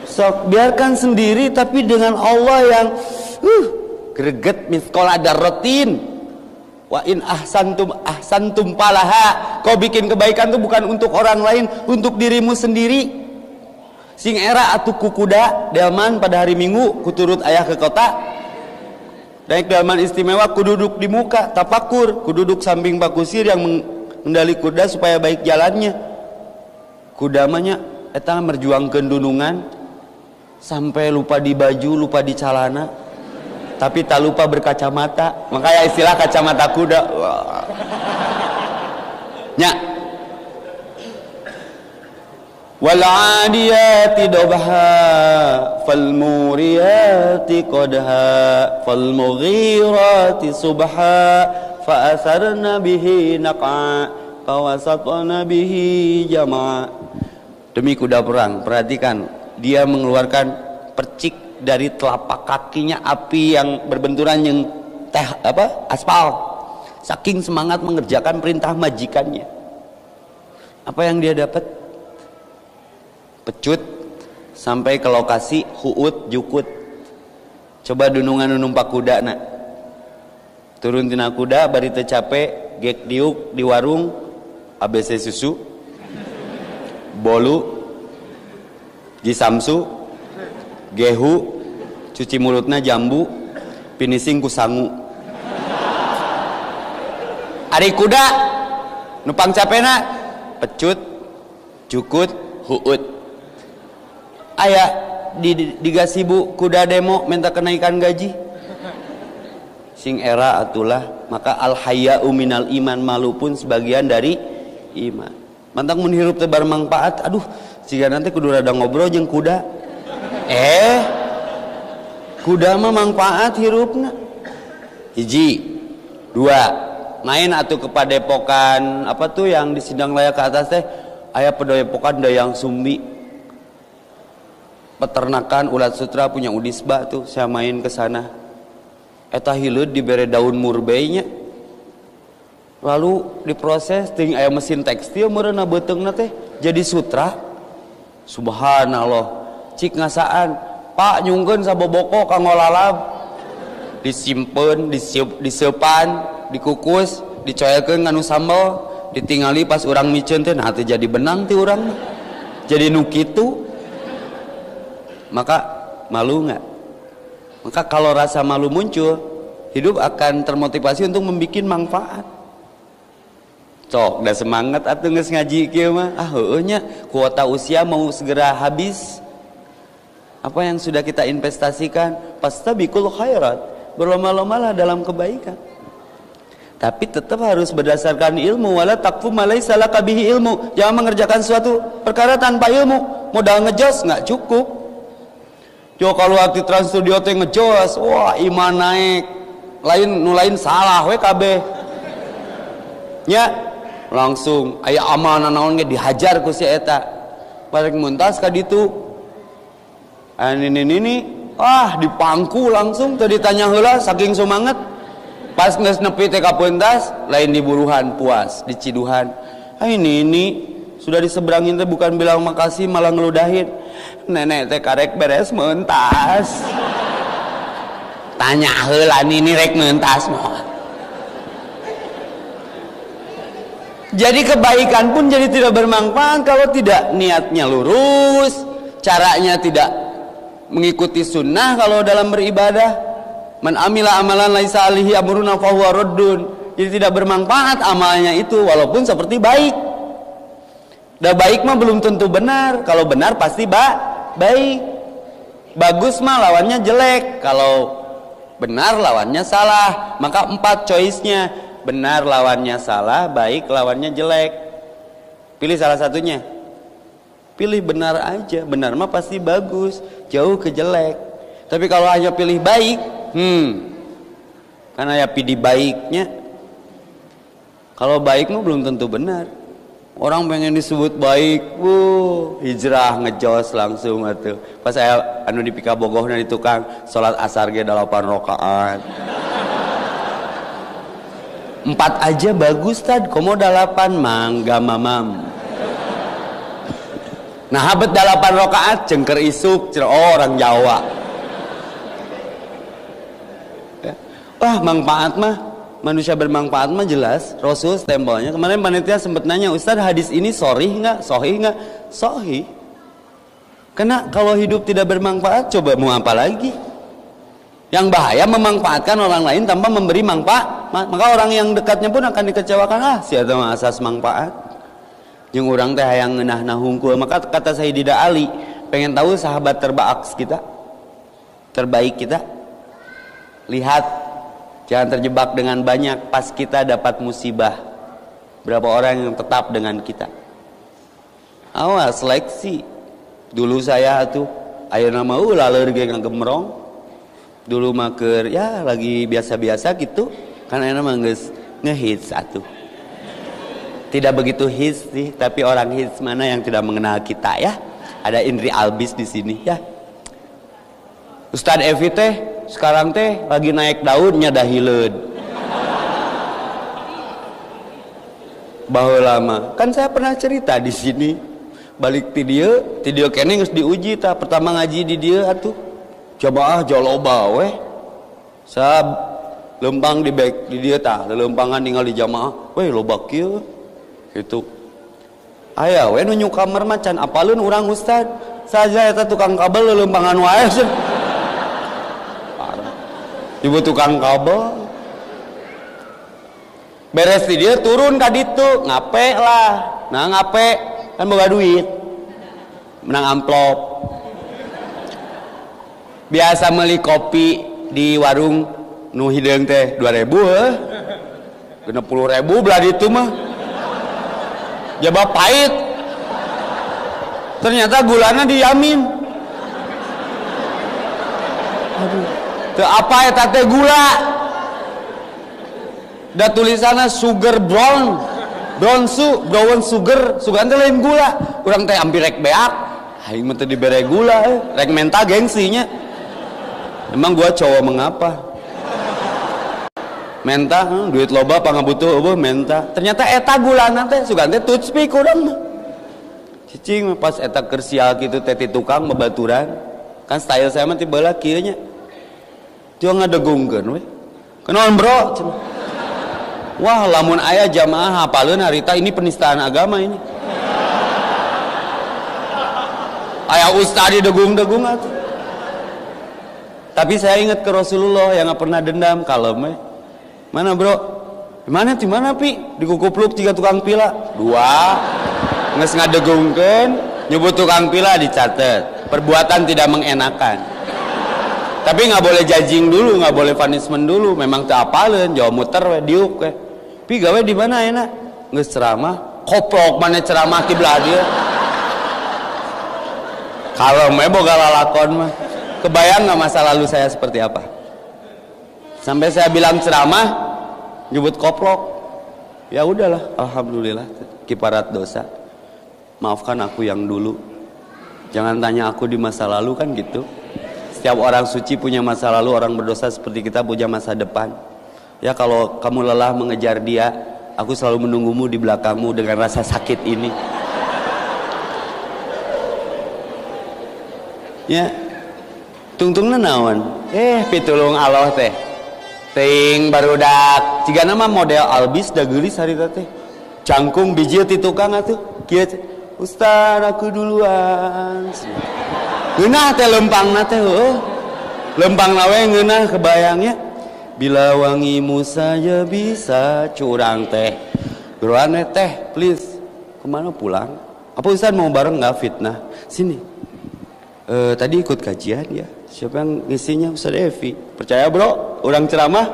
Sok biarkan sendiri tapi dengan Allah yang uh, greget miskola darrotin wa in ahsantum ahsantum palaha. Kau bikin kebaikan itu bukan untuk orang lain untuk dirimu sendiri. Sing era atuh kuda delman pada hari minggu kuturut ayah ke kota. Naik delman istimewa kududuk di muka tapakur. Kududuk samping pak kusir yang mengendali kuda supaya baik jalannya. Kuda mahnya eta merjuangkan dunungan. Sampai lupa di baju lupa di celana tapi tak lupa berkacamata. Makanya istilah kacamata kuda. Nyak. nya wal adiyati dobha fal muriyati qadha fal mughirati subha fa asarna bihi naqa jama. Demi kuda perang perhatikan dia mengeluarkan percik dari telapak kakinya api yang berbenturan yang teh apa aspal. Saking semangat mengerjakan perintah majikannya. Apa yang dia dapat? Pecut sampai ke lokasi huut jukut. Coba dunungan numpak kuda nak. Turun tina kuda bari capek gek diuk di warung ABC susu bolu di samsu gehu cuci mulutnya jambu finishing ku ari kuda numpang capena pecut jukut huut. Ayah di, di, di gasibu kuda demo minta kenaikan gaji. Sing era atulah maka al haya uminal iman malu pun sebagian dari iman. Mantang menghirup tebar manfaat aduh jika nanti kudu rada ngobrol jeng kuda eh kuda mah manfaat hirupna. Hiji dua main atau ke padepokan apa tuh yang di sidang layak ke atas teh? Ayah pedoyepokan dayang sumbi. Peternakan ulat sutra punya udisba tuh saya main ke sana. Eta hilut diberi daun murbeinya lalu diproses ting ayam mesin tekstil merena betengna teh jadi sutra. Subhanallah cik ngasaan pak nyungkeun saboboko kanggo lalab disimpen disiup disepan dikukus dicoyelkeun nganu sambal ditingali pas orang micen teh nah jadi benang ti urang. Jadi nu kitu. Maka malu nggak? Maka kalau rasa malu muncul hidup akan termotivasi untuk membuat manfaat. Cok udah semangat atau nggak ngaji kia mah? Ah kuota usia mau segera habis apa yang sudah kita investasikan pasti bikul khairat berlomba-lombalah dalam kebaikan tapi tetap harus berdasarkan ilmu wala takfu malai salah kabihi ilmu jangan mengerjakan suatu perkara tanpa ilmu modal ngejos nggak cukup Jo kalau waktu Trans Studio teh ngejos, wah iman naik. Lain nu lain salah we kabeh. Nya langsung aya amanah naon dihajar ku si eta. Balik muntas ka ditu. Ani ini ini ah dipangku langsung. Tadi tanya heula saking semangat. Pas geus nepi teh ka pentas lain diburuhan puas, diciduhan. Ah ini ini sudah diseberangin teh bukan bilang makasih malah ngeludahin. Nenek teh karek beres mentas. Tanya heula ini rek mentas mohon jadi kebaikan pun jadi tidak bermanfaat kalau tidak niatnya lurus caranya tidak mengikuti sunnah kalau dalam beribadah. Man amila amalan laisa alihi amruna fahuwa raddun. Jadi tidak bermanfaat amalnya itu walaupun seperti baik. Dah baik mah belum tentu benar. Kalau benar pasti ba baik. Bagus mah lawannya jelek. Kalau benar lawannya salah maka empat choice-nya. Benar lawannya salah baik lawannya jelek. Pilih salah satunya pilih benar aja. Benar mah pasti bagus. Jauh ke jelek. Tapi kalau hanya pilih baik hmm. Karena ya pilih baiknya. Kalau baik mah belum tentu benar. Orang pengen disebut baik wuh hijrah ngejos langsung atuh. Pas saya anu di pika bogoh di tukang sholat asar ge delapan rokaat. Empat aja bagus tad. Komo delapan mangga mamam nah habet delapan rokaat cengker isuk cer oh, orang Jawa. Ya. wah manfaat mah manusia bermanfaat mah jelas. Rasul stempelnya kemarin panitia sempat nanya Ustadz hadis ini sorry nggak? Sohi nggak? Sohi karena kalau hidup tidak bermanfaat coba mau apa lagi? Yang bahaya memanfaatkan orang lain tanpa memberi manfaat. Maka orang yang dekatnya pun akan dikecewakan. Ah siapa asas manfaat yang orang teh yang ngenah nahungkul maka kata saya tidak Ali pengen tahu sahabat terbaik kita terbaik kita lihat Jangan terjebak dengan banyak pas kita dapat musibah. Berapa orang yang tetap dengan kita. Awas seleksi. Dulu saya tuh ayo nama uh lalu yang. Dulu maker ya lagi biasa-biasa gitu. Karena nama nges ngehits satu. Tidak begitu hits sih, tapi orang hits mana yang tidak mengenal kita ya. Ada Indri Albis di sini ya. Ustadz Evi teh sekarang teh lagi naik daunnya dahilud bahwa lama kan saya pernah cerita di sini. Balik ti dia ti dia kene diuji ta pertama ngaji di dia atuh. Coba ah jaloba weh. Saya lempang di back di dia ta lempangan tinggal di jamaah. Weh loba kieu gitu aya weh nu kamar macan apalun urang ustad saja eta tukang kabel lempangan wae ibu tukang kabel. Beres di dia turun ke itu ngape lah. Nah ngape? Kan bawa duit. Menang amplop. Biasa beli kopi di warung nu hidung teh 2000 eh kena puluh ribu belah itu mah jaba pahit. Ternyata gulana diyamin aduh. Apa ya tate gula? Da tulisannya sugar brown. Brown su brown sugar. Sugar teh lain gula. Kurang teh ambil rek beak. Aing mah dibere gula eh. rek menta gengsinya. Emang gua cowok mengapa menta hmm, duit loba pangabutuh eueuh menta ternyata eta gula teh sugan teh tutspik kurang mah cicing pas eta kersial gitu teh tukang babaturan kan style saya mah tiba kieu nya Jangan ngedegungkeun we. Kenaon bro? Wah, lamun ayah jamaah hafaleun harita ini penistaan agama ini. Ayah ustaz degung-degung. Tapi saya ingat ke Rasulullah yang gak pernah dendam we. Mana bro? Mana di mana pi? Kukupluk tiga tukang pila. Dua. Nges ngadegungkeun nyebut tukang pila dicatat. Perbuatan tidak mengenakan tapi nggak boleh judging dulu nggak boleh punishment dulu memang tak apalin jauh muter we diuk pi gawe di mana enak nggak ceramah koplok mana ceramah belah dia kalau me boga lalakon mah kebayang nggak masa lalu saya seperti apa sampai saya bilang ceramah nyebut koplok ya udahlah alhamdulillah kiparat dosa maafkan aku yang dulu jangan tanya aku di masa lalu kan gitu setiap orang suci punya masa lalu, orang berdosa seperti kita punya masa depan. Ya kalau kamu lelah mengejar dia, aku selalu menunggumu di belakangmu dengan rasa sakit ini. Ya, tungtung naon? Eh, pitulung Allah teh. Ting barudak. Jika nama model albis da geulis harita. Cangkung biji ti tukang atuh. Kieu Ustaz aku duluan ngeunah teh lempang teh oh. lempang nawe ngeunah kebayangnya bila wangimu saja bisa curang teh beruane teh please ke mana pulang apa Ustaz mau bareng nggak fitnah sini e, tadi ikut kajian ya siapa yang ngisinya? Ustaz Evi. Percaya bro? Orang ceramah?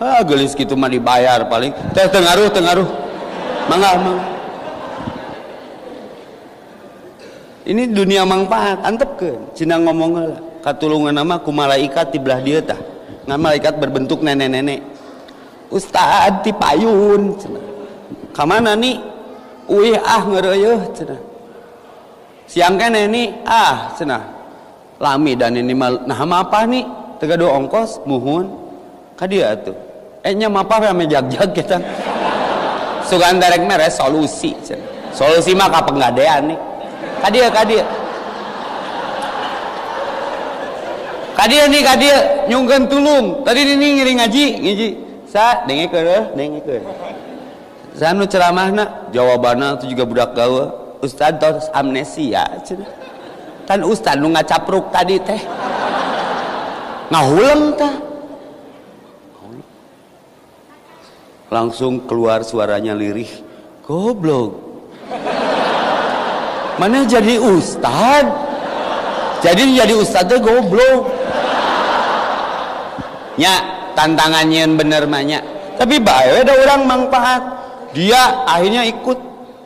Ah gelis gitu mah dibayar paling. Teh tengaruh tengaruh. Mangga mangga. Ini dunia manfaat ke? Cina ngomong katulungan nama ku malaikat di belah dia tah. Ngan malaikat berbentuk nenek-nenek. Ustad di payun kamana nih Uih ah ngereueuh cenah. Siang kene ini ah cenah. Lami dan ini mal nah apa nih? Tegado ongkos muhun ka dia tuh. Eh nya mapa ame jag-jag kita. Sugan derek mere solusi. Solusi mah ka penggadean nih. Ka dia ka dia. Kadia nih kadia nyungkan tulung. Tadi ini ngiri ngaji, ngaji. Sa dengekeun, dengekeun. Sa nu ceramahna jawabanna itu juga budak gawe. Ustad tos amnesia cenah. Kan ustad nu ngacapruk tadi teh. Ngahuleng tah. Langsung keluar suaranya lirih. Goblok. Mana jadi ustad? Jadi jadi ustad teh goblok nya tantangannya bener banyak tapi baik ada orang manfaat dia akhirnya ikut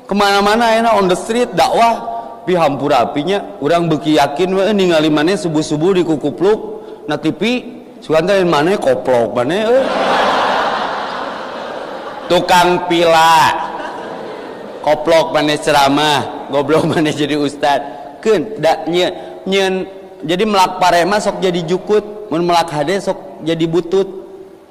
ke mana-mana enak on the street dakwah pi hampura apinya orang beki yakin we ningali mana subuh-subuh di kukupluk na TV sugan mana koplok mana eh. tukang pila. Koplok mana ceramah goblok mana jadi ustad. Ken dak nyen jadi melak parema sok jadi jukut mun melak hade sok jadi butut.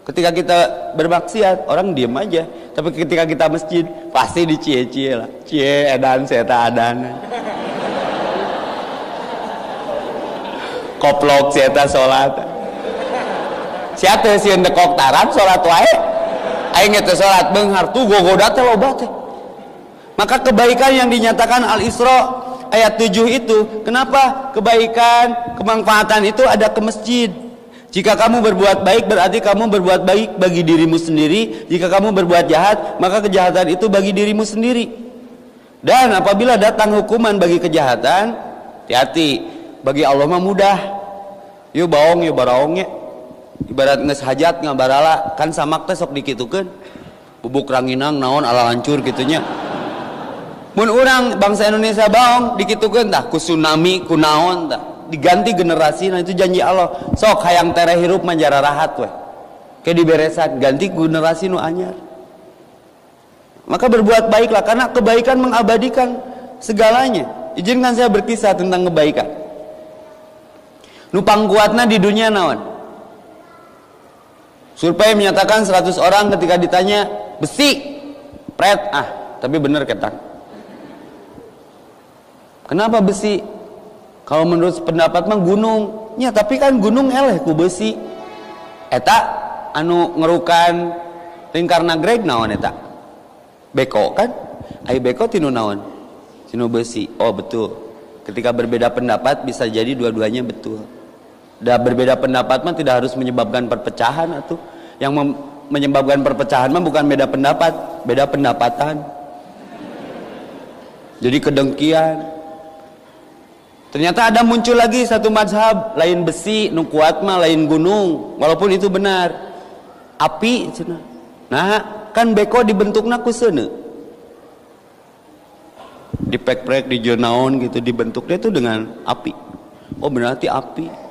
Ketika kita bermaksiat orang diem aja. Tapi ketika kita masjid pasti dicie-cie lah cie edan seta adan koplok seta sholat siapa sih yang dekok taran sholat wae aing itu sholat benghar tuh gogoda teh teh maka kebaikan yang dinyatakan al-isra ayat 7 itu kenapa kebaikan kemanfaatan itu ada ke masjid jika kamu berbuat baik berarti kamu berbuat baik bagi dirimu sendiri. Jika kamu berbuat jahat, maka kejahatan itu bagi dirimu sendiri. Dan apabila datang hukuman bagi kejahatan, hati-hati. Bagi Allah mah mudah. Yuk baong, yuk baraong ya. Ibarat nges hajat ngabarala kan samak teh sok dikitukeun. Bubuk ranginang naon ala hancur gitunya. Mun orang bangsa Indonesia baong dikitukeun tah ku tsunami ku naon tah diganti generasi nah itu janji Allah sok hayang tere hirup manjara rahat weh ke diberesan ganti generasi nu anyar maka berbuat baiklah karena kebaikan mengabadikan segalanya izinkan saya berkisah tentang kebaikan nupang kuatna di dunia naon? Survei menyatakan 100 orang ketika ditanya besi pret. Ah tapi bener ketang kenapa besi? Kalau menurut pendapat mah gunung. Ya tapi kan gunung eleh ku besi. Eta anu ngerukan tingkar nagreg naon eta? Beko kan? Ai beko tinu naon? Tinu besi. Oh betul. Ketika berbeda pendapat bisa jadi dua-duanya betul dan berbeda pendapat mah tidak harus menyebabkan perpecahan atau yang menyebabkan perpecahan mah bukan beda pendapat beda pendapatan jadi kedengkian Ternyata ada muncul lagi satu mazhab lain besi, nu kuat mah lain gunung, walaupun itu benar. Api cina. Nah, kan beko dibentukna ku seuneu. Dipek-pek di jenaon gitu dibentuknya itu dengan api. Oh berarti api.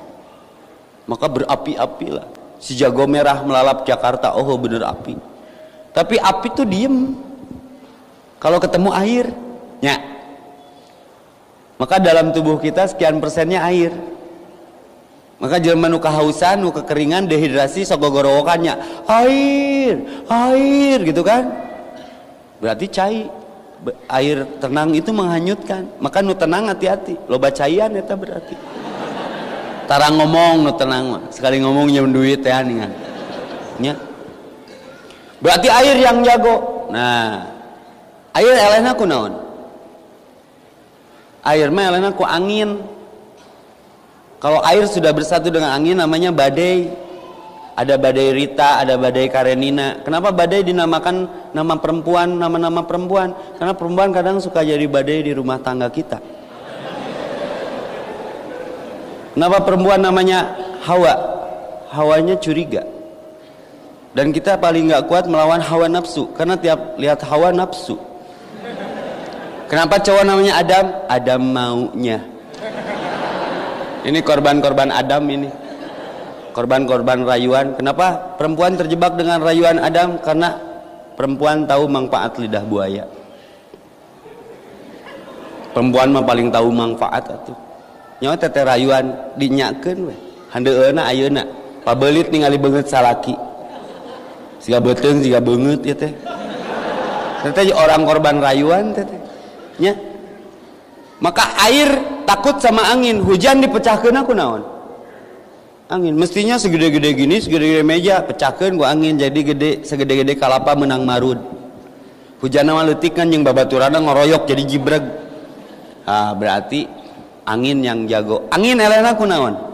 Maka berapi-api lah. Si jago merah melalap Jakarta, oh bener api. Tapi api tuh diem. Kalau ketemu air, ya maka dalam tubuh kita sekian persennya air. Maka jelma nu kehausan nu kekeringan dehidrasi sogogorowokannya air air gitu kan? Berarti cair air tenang itu menghanyutkan. Maka nu tenang hati-hati. Lo bacaian itu berarti tarang ngomong nu tenang sekali ngomong nyem duit ya nih ya berarti air yang jago. Nah air elena kunaon air mah lain aku angin. Kalau air sudah bersatu dengan angin namanya badai. Ada badai Rita, ada badai Karenina. Kenapa badai dinamakan nama perempuan, nama-nama perempuan? Karena perempuan kadang suka jadi badai di rumah tangga kita. Kenapa perempuan namanya Hawa? Hawanya curiga. Dan kita paling nggak kuat melawan hawa nafsu, karena tiap lihat hawa nafsu. Kenapa cowok namanya Adam? Adam maunya. Ini korban-korban Adam ini. Korban-korban rayuan. Kenapa perempuan terjebak dengan rayuan Adam? Karena perempuan tahu manfaat lidah buaya. perempuan mah paling tahu manfaat atuh nyawa teteh rayuan dinyakeun we. Handeuna ayeuna pabelit ningali beungeut salaki. Siga beteung siga beungeut ya teh. Teteh orang korban rayuan teteh. Nya. Maka air takut sama angin. Hujan dipecahkeun aku naon? Angin. Mestinya segede-gede gini segede-gede meja pecahkan gua angin. Jadi gede segede-gede kalapa menang marud. Hujan nama letik kan yang babaturana ngoroyok jadi jibreg. Ah berarti angin yang jago. Angin Elena ku naon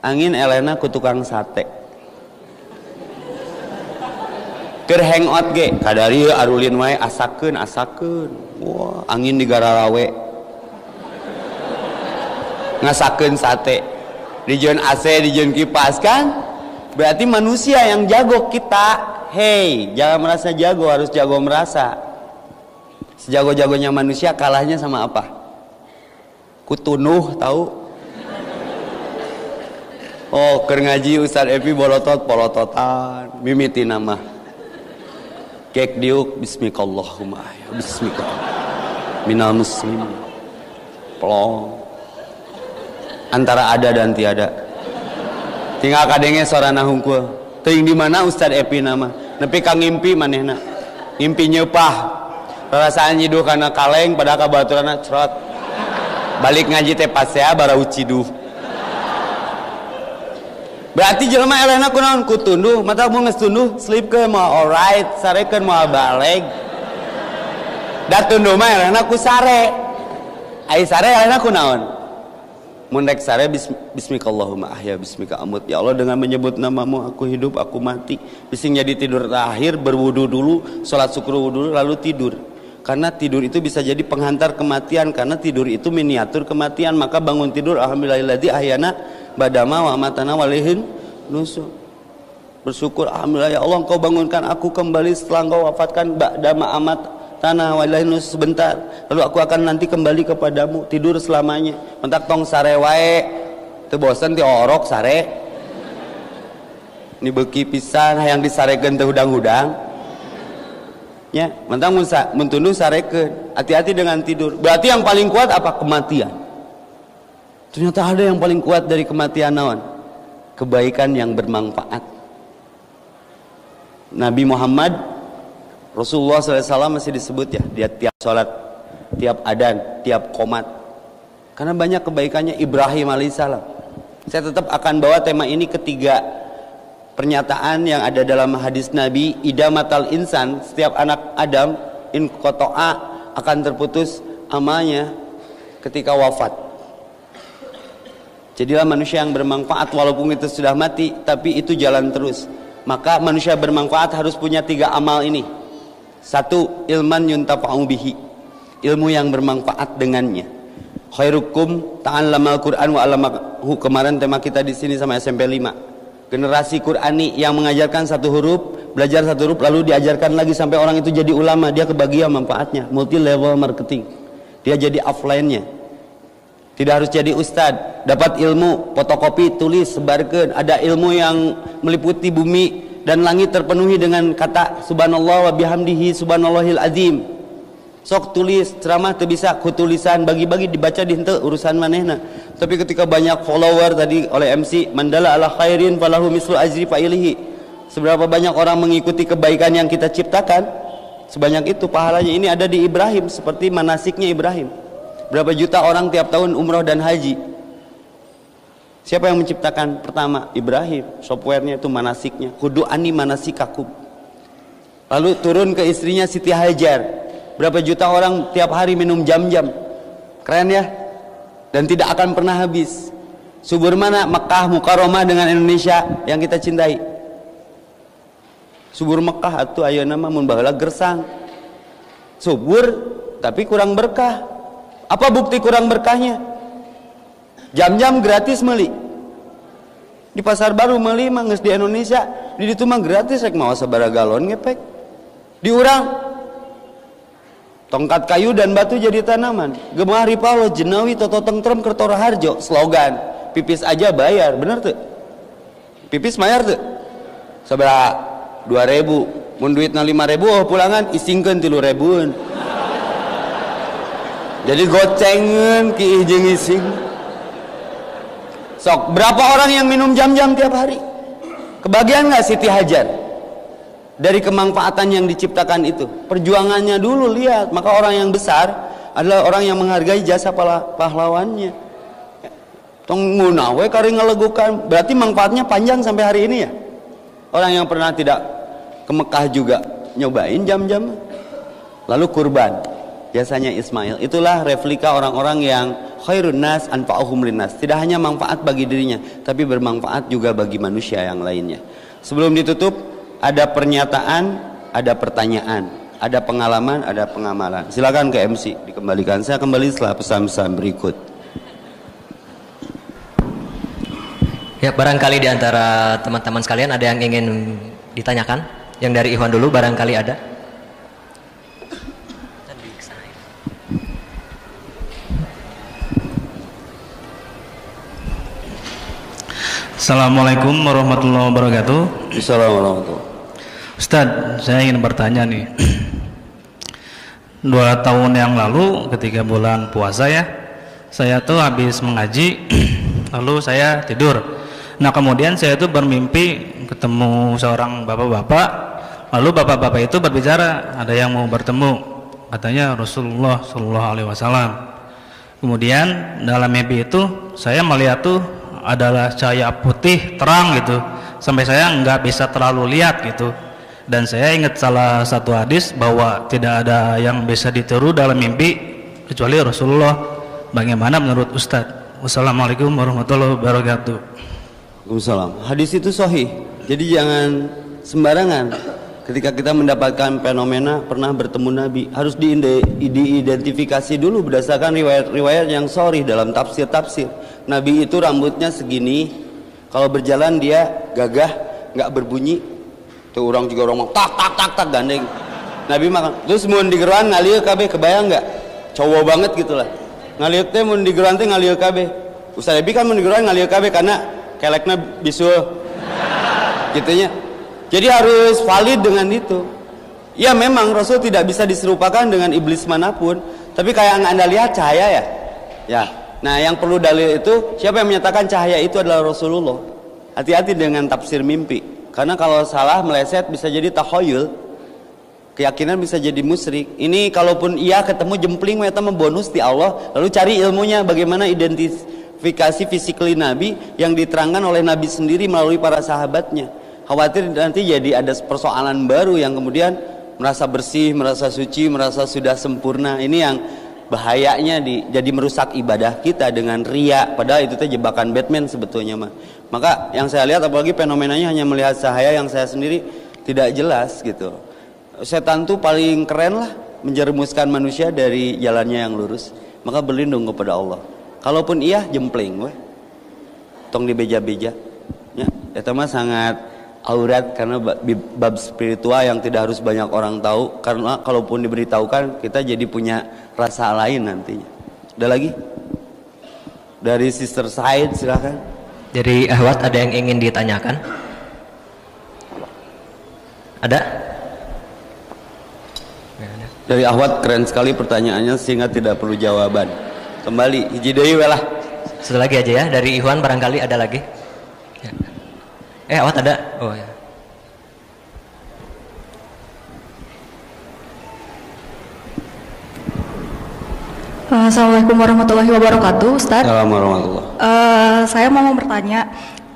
angin Elena ku tukang sate. Keur hangout ge? Kadari arulin wae asakeun asakeun. Wah angin di gararawe. Ngasakeun sate. Di jon AC di jon kipas kan? Berarti manusia yang jago kita. Hei jangan merasa jago harus jago merasa. Sejago-jagonya manusia kalahnya sama apa kutunuh tahu? Oh ker ngaji Ustaz Epi bolotot polototan mimiti nama. Kek diuk bismikallahumma ya bismikallahumma. Minal muslim plong. Antara ada dan tiada. Tinggal kadenge sorana hungkul. Ting di mana Ustad Epi nama? Nepi kang ngimpi manehna. Ngimpi nyepah. Perasaan nyiduh karena kaleng pada kabaturana cerot balik ngaji teh pasea bara uciduh berarti jelema elena kunaon kutunduh mata mau geus tunduh sleep ke mau alright sarekeun mau balik. Da tunduh mah elena ku sare. Ai sare elena kunaon Mundek sare bismikallahumma ahya bismika amut. Ya Allah dengan menyebut namamu aku hidup aku mati. Bising jadi tidur terakhir berwudu dulu sholat syukur wudu lalu tidur karena tidur itu bisa jadi penghantar kematian. Karena tidur itu miniatur kematian. Maka bangun tidur alhamdulillahilladzi ahyana badama wa matana walihin nusuk. Bersyukur alhamdulillah ya Allah engkau bangunkan aku kembali setelah engkau wafatkan ba'dama amat tanah walahin sebentar. Lalu aku akan nanti kembali kepadamu tidur selamanya. Mentak tong sare wae. Teu bosan ti orok sare. Ini beki pisan yang disarekeun teh hudang-hudang ya mentang mentunduh sarekeun hati-hati dengan tidur. Berarti yang paling kuat apa? Kematian. Ternyata ada yang paling kuat dari kematian naon kebaikan yang bermanfaat. Nabi Muhammad Rasulullah SAW masih disebut ya dia tiap sholat tiap adan tiap komat. Karena banyak kebaikannya Ibrahim alaihissalam. Saya tetap akan bawa tema ini ketiga pernyataan yang ada dalam hadis Nabi idamatal insan setiap anak Adam in kotoa akan terputus amalnya ketika wafat jadilah manusia yang bermanfaat walaupun itu sudah mati tapi itu jalan terus maka manusia bermanfaat harus punya tiga amal ini satu, ilman yuntafa'u bihi. Ilmu yang bermanfaat dengannya. Khairukum ta'allamal Qur'an wa alamahu. Kemarin tema kita di sini sama SMP 5. Generasi Qur'ani yang mengajarkan satu huruf, belajar satu huruf lalu diajarkan lagi sampai orang itu jadi ulama, dia kebagian manfaatnya. Multi level marketing. Dia jadi offline-nya. Tidak harus jadi ustad, dapat ilmu, fotokopi, tulis, sebarkan. Ada ilmu yang meliputi bumi, dan langit terpenuhi dengan kata subhanallah wa bihamdihi subhanallahil azim sok tulis ceramah tuh bisa kutulisan bagi-bagi dibaca di urusan manehna tapi ketika banyak follower tadi oleh MC mandala ala khairin falahu mislu ajri fa'ilihi seberapa banyak orang mengikuti kebaikan yang kita ciptakan sebanyak itu pahalanya ini ada di Ibrahim seperti manasiknya Ibrahim berapa juta orang tiap tahun umroh dan haji Siapa yang menciptakan pertama? Ibrahim. Softwarenya itu manasiknya. Kudu ani manasikakum. Lalu turun ke istrinya Siti Hajar. Berapa juta orang tiap hari minum jam-jam. Keren ya? Dan tidak akan pernah habis. Subur mana Mekah Mukarramah dengan Indonesia yang kita cintai? Subur Mekah atau ayo nama mun baheula gersang. Subur tapi kurang berkah. Apa bukti kurang berkahnya? jam-jam gratis meli di pasar baru meli manges di Indonesia di itu mah gratis rek mau sabara galon ngepek diurang tongkat kayu dan batu jadi tanaman. Gemah ripalo jenawi toto tentrem kertora harjo slogan. Pipis aja bayar bener tuh? Pipis bayar tuh? Sabara dua ribu mun lima ribu oh pulangan isingkan tilu ribuan. Jadi gocengen ki jeung ising. Sok berapa orang yang minum jam-jam tiap hari? Kebagian nggak Siti Hajar dari kemanfaatan yang diciptakan itu. Perjuangannya dulu lihat maka orang yang besar adalah orang yang menghargai jasa pahlawannya. Tong kari ngelegukan. Berarti manfaatnya panjang sampai hari ini ya? Orang yang pernah tidak ke Mekah juga nyobain jam-jam. Lalu kurban jasanya Ismail. Itulah replika orang-orang yang khairun nas anfa'uhum linnas. Tidak hanya manfaat bagi dirinya tapi bermanfaat juga bagi manusia yang lainnya. Sebelum ditutup ada pernyataan ada pertanyaan ada pengalaman ada pengamalan. Silakan ke MC dikembalikan. Saya kembali setelah pesan-pesan berikut. Ya barangkali di antara teman-teman sekalian ada yang ingin ditanyakan? Yang dari Iwan dulu barangkali ada? Assalamualaikum warahmatullahi wabarakatuh. Assalamualaikum Ustaz, saya ingin bertanya nih. Dua tahun yang lalu ketika bulan puasa ya, saya tuh habis mengaji, lalu saya tidur. Nah kemudian saya tuh bermimpi ketemu seorang bapak-bapak, lalu bapak-bapak itu berbicara, ada yang mau bertemu, katanya Rasulullah Shallallahu Alaihi Wasallam. Kemudian dalam mimpi itu saya melihat tuh adalah cahaya putih terang gitu sampai saya nggak bisa terlalu lihat gitu dan saya ingat salah satu hadis bahwa tidak ada yang bisa ditiru dalam mimpi kecuali Rasulullah. Bagaimana menurut Ustadz Wassalamualaikum warahmatullahi wabarakatuh. Waalaikumsalam. Hadis itu sahih. Jadi jangan sembarangan. Ketika kita mendapatkan fenomena pernah bertemu Nabi. Harus diidentifikasi dulu berdasarkan riwayat-riwayat yang sorry dalam tafsir-tafsir. Nabi itu rambutnya segini. Kalau berjalan dia gagah nggak berbunyi tuh orang juga orang tak tak tak tak gandeng. Nabi makan terus mau digeruan ngalir KB kebayang nggak? Cowok banget gitulah ngalir teh mau digeruan teh ngalir KB Ustaz Ebi kan mau digeruan ngalir KB karena keleknya bisul gitunya jadi harus valid dengan itu. Ya memang Rasul tidak bisa diserupakan dengan iblis mana pun tapi kayak anda lihat cahaya ya? Ya. Nah, yang perlu dalil itu siapa yang menyatakan cahaya itu adalah Rasulullah. Hati-hati dengan tafsir mimpi. Karena kalau salah meleset bisa jadi tahoyul. Keyakinan bisa jadi musyrik. Ini kalaupun ia ketemu jempling mereka membonus di Allah, lalu cari ilmunya bagaimana identifikasi fisikly Nabi yang diterangkan oleh Nabi sendiri melalui para sahabatnya. Khawatir nanti jadi ada persoalan baru yang kemudian merasa bersih, merasa suci, merasa sudah sempurna. Ini yang bahayanya di, jadi merusak ibadah kita dengan ria padahal itu teh jebakan Batman sebetulnya mah. Maka yang saya lihat apalagi fenomenanya hanya melihat cahaya yang saya sendiri tidak jelas gitu. Setan tuh paling keren lah menjerumuskan manusia dari jalannya yang lurus. Maka berlindung kepada Allah. Kalaupun iya jempling weh. Tong di beja-beja ya itu mah sangat aurat karena bab spiritual yang tidak harus banyak orang tahu. Karena kalaupun diberitahukan kita jadi punya rasa lain nantinya. Ada lagi? Dari Sister Said silahkan dari Ahwat ada yang ingin ditanyakan? Ada? Dari Ahwat keren sekali pertanyaannya sehingga tidak perlu jawaban. Kembali hiji deui lah satu lagi aja ya dari Iwan barangkali ada lagi. Ya. Eh, awat ada? Oh ya. Assalamualaikum warahmatullahi wabarakatuh, Ustaz. Assalamualaikum warahmatullahi. Uh, saya mau bertanya,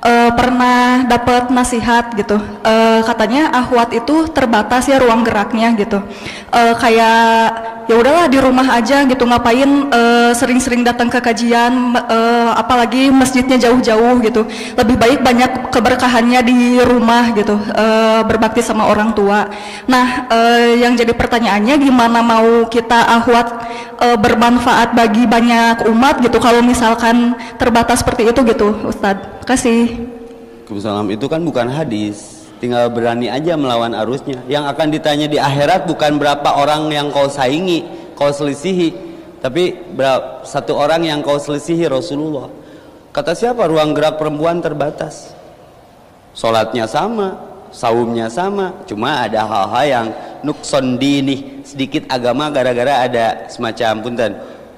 uh, pernah dapat nasihat gitu. Uh, katanya ahwat itu terbatas ya ruang geraknya gitu. Uh, kayak ya udahlah di rumah aja gitu ngapain sering-sering uh, datang ke kajian uh, apalagi masjidnya jauh-jauh gitu. Lebih baik banyak keberkahannya di rumah gitu uh, berbakti sama orang tua. Nah uh, yang jadi pertanyaannya gimana mau kita ahwat uh, bermanfaat bagi banyak umat gitu kalau misalkan terbatas seperti itu gitu Ustadz? Kasih Kebesalam itu kan bukan hadis. Tinggal berani aja melawan arusnya. Yang akan ditanya di akhirat bukan berapa orang yang kau saingi kau selisihi tapi satu orang yang kau selisihi Rasulullah. Kata siapa? Ruang gerak perempuan terbatas. Sholatnya sama saumnya sama cuma ada hal-hal yang nukson dini sedikit agama gara-gara ada semacam punten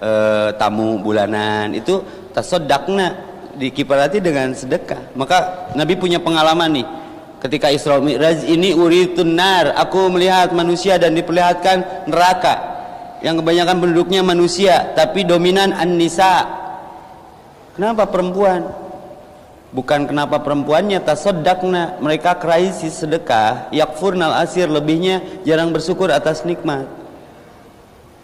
eh, tamu bulanan. Itu tasodakna dikiparati dengan sedekah. Maka Nabi punya pengalaman nih ketika Isra Mi'raj ini uritun nar aku melihat manusia dan diperlihatkan neraka. Yang kebanyakan penduduknya manusia tapi dominan an-nisa. Kenapa perempuan? Bukan kenapa perempuannya tasodakna mereka krisis sedekah yakfurnal asir lebihnya jarang bersyukur atas nikmat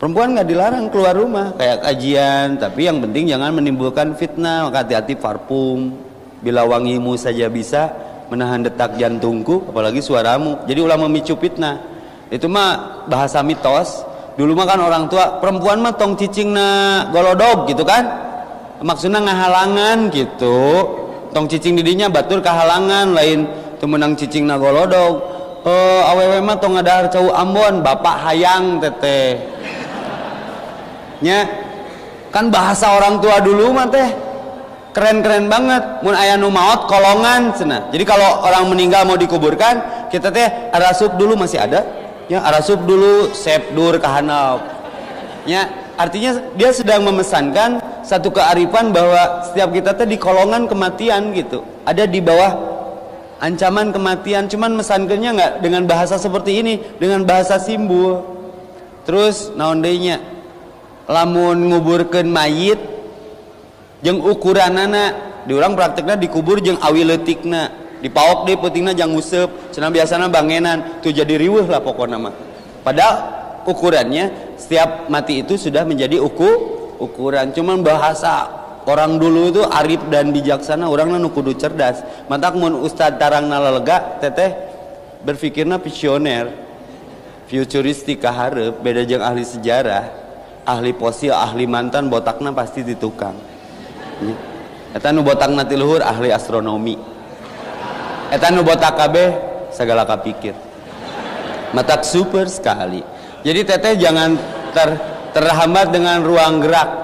Perempuan nggak dilarang keluar rumah kayak kajian, tapi yang penting jangan menimbulkan fitnah. Maka hati-hati parfum. Bila wangimu saja bisa menahan detak jantungku, apalagi suaramu. Jadi ulah memicu fitnah. Itu mah bahasa mitos. Dulu mah kan orang tua perempuan mah tong cicing na golodog gitu kan. Maksudnya ngahalangan gitu. Tong cicing didinya batur kehalangan lain temenang cicing na golodog. Oh, awewe mah tong ada cau Ambon, bapak hayang teteh nya kan bahasa orang tua dulu mah teh keren-keren banget. Mun aya nu maot kolongan cenah. Jadi kalau orang meninggal mau dikuburkan kita teh arasup dulu masih ada. Ya arasup dulu sepdur kahanau ya artinya dia sedang memesankan satu kearifan bahwa setiap kita teh di kolongan kematian gitu. Ada di bawah ancaman kematian. Cuman mesankannya nggak dengan bahasa seperti ini dengan bahasa simbol. Terus naon lamun nguburkan mayit jeng ukuran anak diulang prakteknya dikubur jeng awi letikna dipawok deh pentingnya jang usep senang biasanya bangenan tuh jadi riweh lah pokoknya mah. Padahal ukurannya setiap mati itu sudah menjadi uku ukuran. Cuman bahasa orang dulu itu arif dan bijaksana orang nu kudu cerdas. Matak mun ustad tarang nalalega teteh berpikirnya visioner futuristik kaharep beda jeng ahli sejarah ahli posil ahli mantan botakna pasti di tukang. Eta nu botak nanti luhur ahli astronomi. Eta nu botak kabeh segala kapikir. Matak super sekali. Jadi teteh jangan ter, terhambat dengan ruang gerak.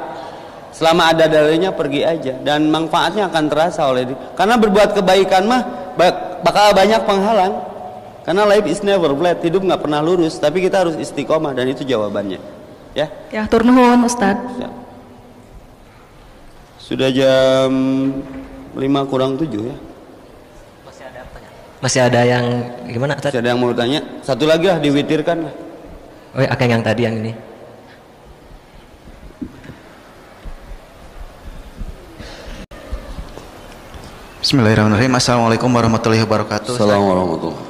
Selama ada dalilnya pergi aja. Dan manfaatnya akan terasa oleh dia karena berbuat kebaikan mah bakal banyak penghalang. Karena life is never flat hidup nggak pernah lurus. Tapi kita harus istiqomah dan itu jawabannya Ya. Ya, turnuhun Ustaz. Ya. Sudah jam 5 kurang 7 ya. Masih ada Masih ada yang gimana Ustaz? Masih ada yang mau tanya? Satu lagi lah diwitirkan lah. Oh, ya, akan yang tadi yang ini. Bismillahirrahmanirrahim. Assalamualaikum warahmatullahi wabarakatuh. Assalamualaikum warahmatullahi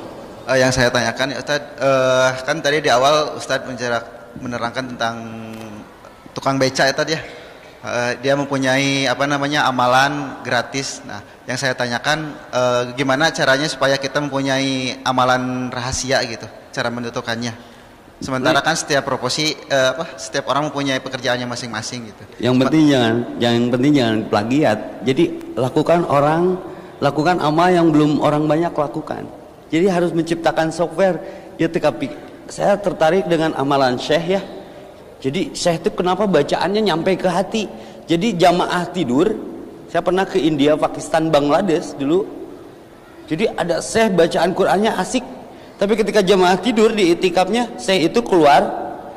uh, yang saya tanyakan ya Ustaz, uh, kan tadi di awal Ustaz menjerak menerangkan tentang tukang beca ya tadi ya. Uh, dia mempunyai apa namanya amalan gratis. Nah, yang saya tanyakan uh, gimana caranya supaya kita mempunyai amalan rahasia gitu, cara menentukannya. Sementara kan setiap proposi uh, apa setiap orang mempunyai pekerjaannya masing-masing gitu. Yang penting jangan yang penting jangan plagiat. Jadi lakukan orang lakukan amal yang belum orang banyak lakukan. Jadi harus menciptakan software ya saya tertarik dengan amalan syekh ya. Jadi syekh itu kenapa bacaannya nyampe ke hati? Jadi jamaah tidur saya pernah ke India Pakistan Bangladesh dulu. Jadi ada syekh bacaan Qurannya asik. Tapi ketika jamaah tidur di itikafnya syekh itu keluar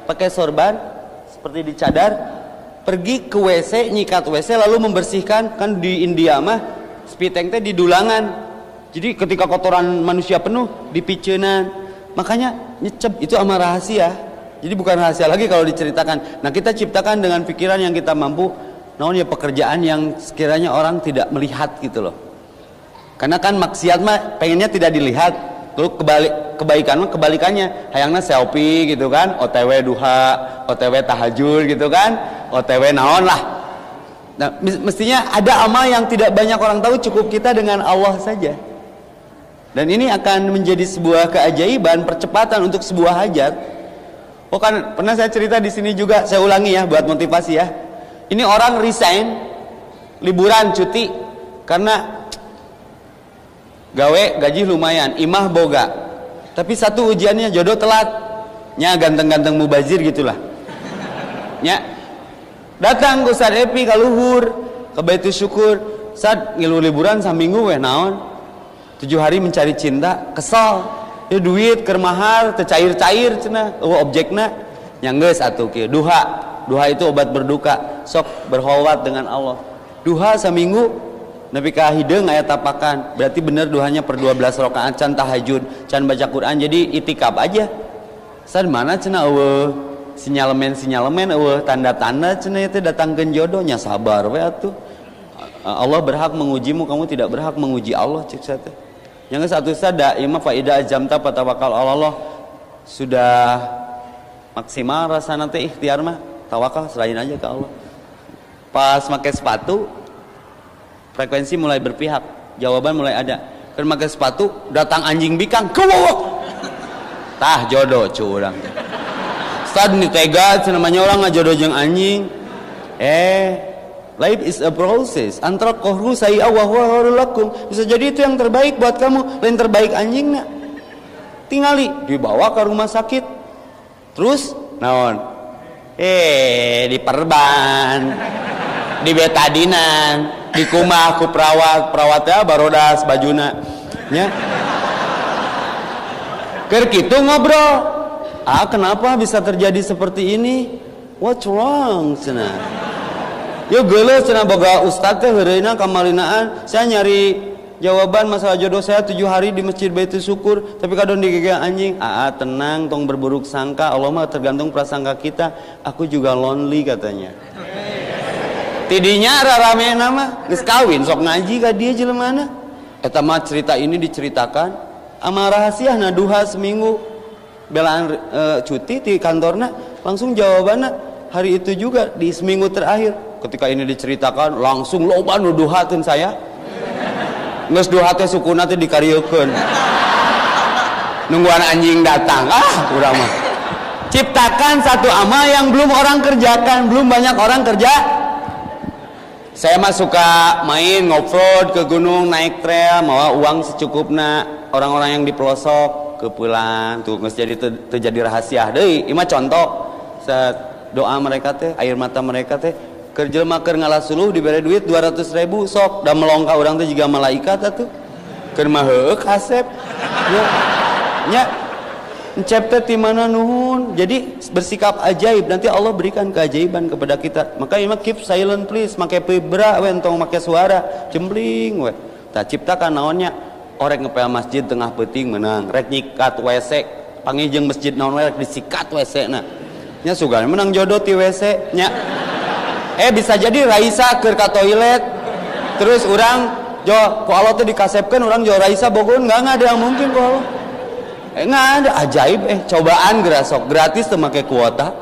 pakai sorban seperti di cadar pergi ke WC nyikat WC lalu membersihkan. Kan di India mah spiteng teh di dulangan. Jadi ketika kotoran manusia penuh di picenan makanya nyecep itu amal rahasia. Jadi bukan rahasia lagi kalau diceritakan. Nah kita ciptakan dengan pikiran yang kita mampu. Namun ya pekerjaan yang sekiranya orang tidak melihat gitu loh. Karena kan maksiat mah pengennya tidak dilihat. Lalu kebalik kebaikan mah kebalikannya. Hayangnya selfie gitu kan otw duha otw tahajud gitu kan otw naon lah. Nah mestinya ada amal yang tidak banyak orang tahu. Cukup kita dengan Allah saja dan ini akan menjadi sebuah keajaiban percepatan untuk sebuah hajat. Oh kan pernah saya cerita di sini juga, saya ulangi ya buat motivasi ya. Ini orang resign liburan cuti karena gawe gaji lumayan, imah boga. Tapi satu ujiannya jodoh telat. Nya ganteng-ganteng mubazir gitulah. Nya datang ke Ustaz Epi kaluhur ke Baitul Syukur. Saat ngilu liburan saminggu weh naon tujuh hari mencari cinta kesal ya duit kermahar tercair-cair cina. Oh objeknya nyangges atau ke duha. Duha itu obat berduka. Sok berholwat dengan Allah. Duha seminggu Nabi kahideng ayat tapakan. Berarti bener duhanya per 12 rakaat can tahajud can baca Quran. Jadi itikaf aja. San mana cina eueuh? Sinyalemen sinyalemen eueuh. Tanda-tanda cina itu datangkan jodohnya sabar we atuh. Allah berhak mengujimu kamu tidak berhak menguji Allah cek saya yang satu sada ima faidah jamta patawakal Allah. Sudah maksimal rasa nanti ikhtiar mah tawakal selain aja ke Allah. Pas pakai sepatu frekuensi mulai berpihak. Jawaban mulai ada. Kan pakai sepatu datang anjing bikang kewok tah jodoh curang. Stad nih tega namanya orang jodoh jeng anjing. Eh Life is a process. Antara kohru saya wa lakum. Bisa jadi itu yang terbaik buat kamu. Lain terbaik anjingnya. Tingali dibawa ke rumah sakit. Terus naon? Eh di perban, di betadinan, di kumah ku perawat, perawatnya barodas bajuna. Ya. Ker gitu ngobrol. Ah kenapa bisa terjadi seperti ini? What's wrong? Cina. Yo geus cenah boga ustaz teh heureuna kamalinaan. Saya nyari jawaban masalah jodoh saya tujuh hari di masjid Baitul Syukur tapi kadon digigit anjing. Aa tenang tong berburuk sangka. Allah mah tergantung prasangka kita. Aku juga lonely katanya. Tidinya rame nama. Geus kawin sok ngaji ka dia jelemana eta mah cerita ini diceritakan ama rahasia nah duha seminggu. Belaan e, cuti di kantorna langsung jawabannya hari itu juga di seminggu terakhir ketika ini diceritakan langsung loba nuduhatin saya. Nges duhatnya suku nanti dikariokan nungguan anjing datang. Ah kurang mah. Ciptakan satu amal yang belum orang kerjakan belum banyak orang kerja. Saya mah suka main ngofroad ke gunung naik trail mawa uang secukupnya orang-orang yang di pelosok ke pulang tuh nges jadi terjadi rahasia. Deh ini mah contoh doa mereka teh air mata mereka teh kerja maker ngalah suluh diberi duit 200 ribu sok. Dan melongkah orang itu juga malaikat tuh kerma kasep ya. Ya. Cepte di mana nuhun? Jadi bersikap ajaib. Nanti Allah berikan keajaiban kepada kita. Maka ini keep silent please. Make pebra we entong make suara. Jembling we. Tak ciptakan naonnya. Orek ngepel masjid tengah peting menang. Rek nyikat WC pangijeng masjid naon rek disikat WC na. Nya sugan menang jodoh ti WC nya eh bisa jadi Raisa ke toilet. Terus orang jo ku Allah tuh dikasepkan orang jo Raisa bogon nggak nggak ada yang mungkin ku Allah eh nggak ada. Ajaib eh. Cobaan gerasok gratis tuh pakai kuota.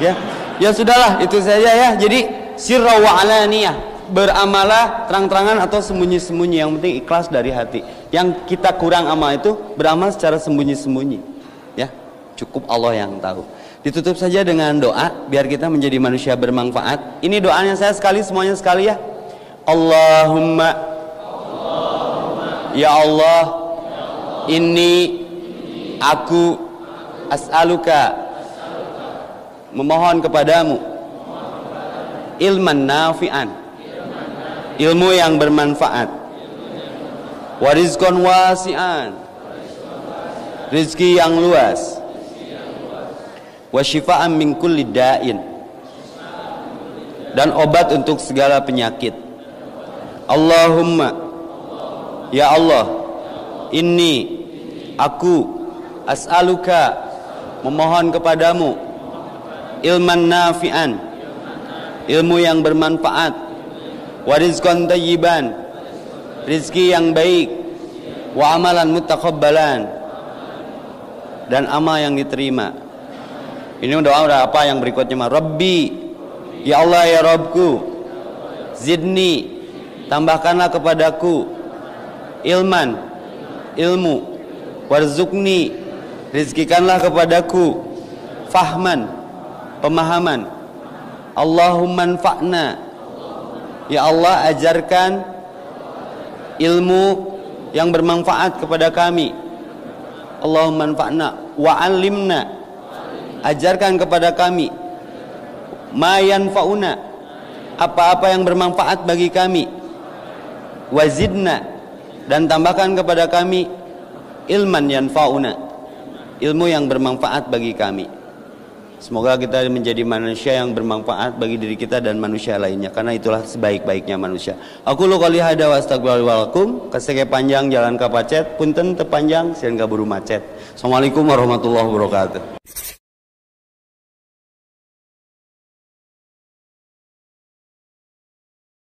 Ya ya sudahlah itu saja ya. Jadi sirra wa alaniyah beramalah terang-terangan atau sembunyi-sembunyi. Yang penting ikhlas dari hati. Yang kita kurang amal itu beramal secara sembunyi-sembunyi. Ya cukup Allah yang tahu Ditutup saja dengan doa biar kita menjadi manusia bermanfaat. Ini doanya saya sekali semuanya sekali ya. Allahumma, Ya Allah ini aku as'aluka. Memohon kepadamu. Ilman nafi'an. Ilmu yang bermanfaat. Warizkon wasi'an. Rizki yang luas wa syifaan min kulli da'in. Dan obat untuk segala penyakit. Allahumma ya Allah ini aku as'aluka memohon kepadamu ilman nafi'an ilmu yang bermanfaat warizqan tayyiban rizki yang baik wa amalan mutakabbalan dan amal yang diterima ini doa udah apa? Yang berikutnya mah Rabbi Ya Allah ya Rabbku Zidni Tambahkanlah kepadaku Ilman Ilmu Warzukni Rizkikanlah kepadaku Fahman Pemahaman. Allahumma anfa'na. Ya Allah ajarkan Ilmu Yang bermanfaat kepada kami. Allahumma anfa'na Wa'alimna ajarkan kepada kami. Mayan fauna apa-apa yang bermanfaat bagi kami. Wazidna. Dan tambahkan kepada kami ilman yan fauna ilmu yang bermanfaat bagi kami. Semoga kita menjadi manusia yang bermanfaat bagi diri kita dan manusia lainnya. Karena itulah sebaik-baiknya manusia. Aku lo kali hada wa astagfirullahaladzim kaseke panjang jalan kapacet. Punten tepanjang sian kaburu macet. Assalamualaikum warahmatullahi wabarakatuh.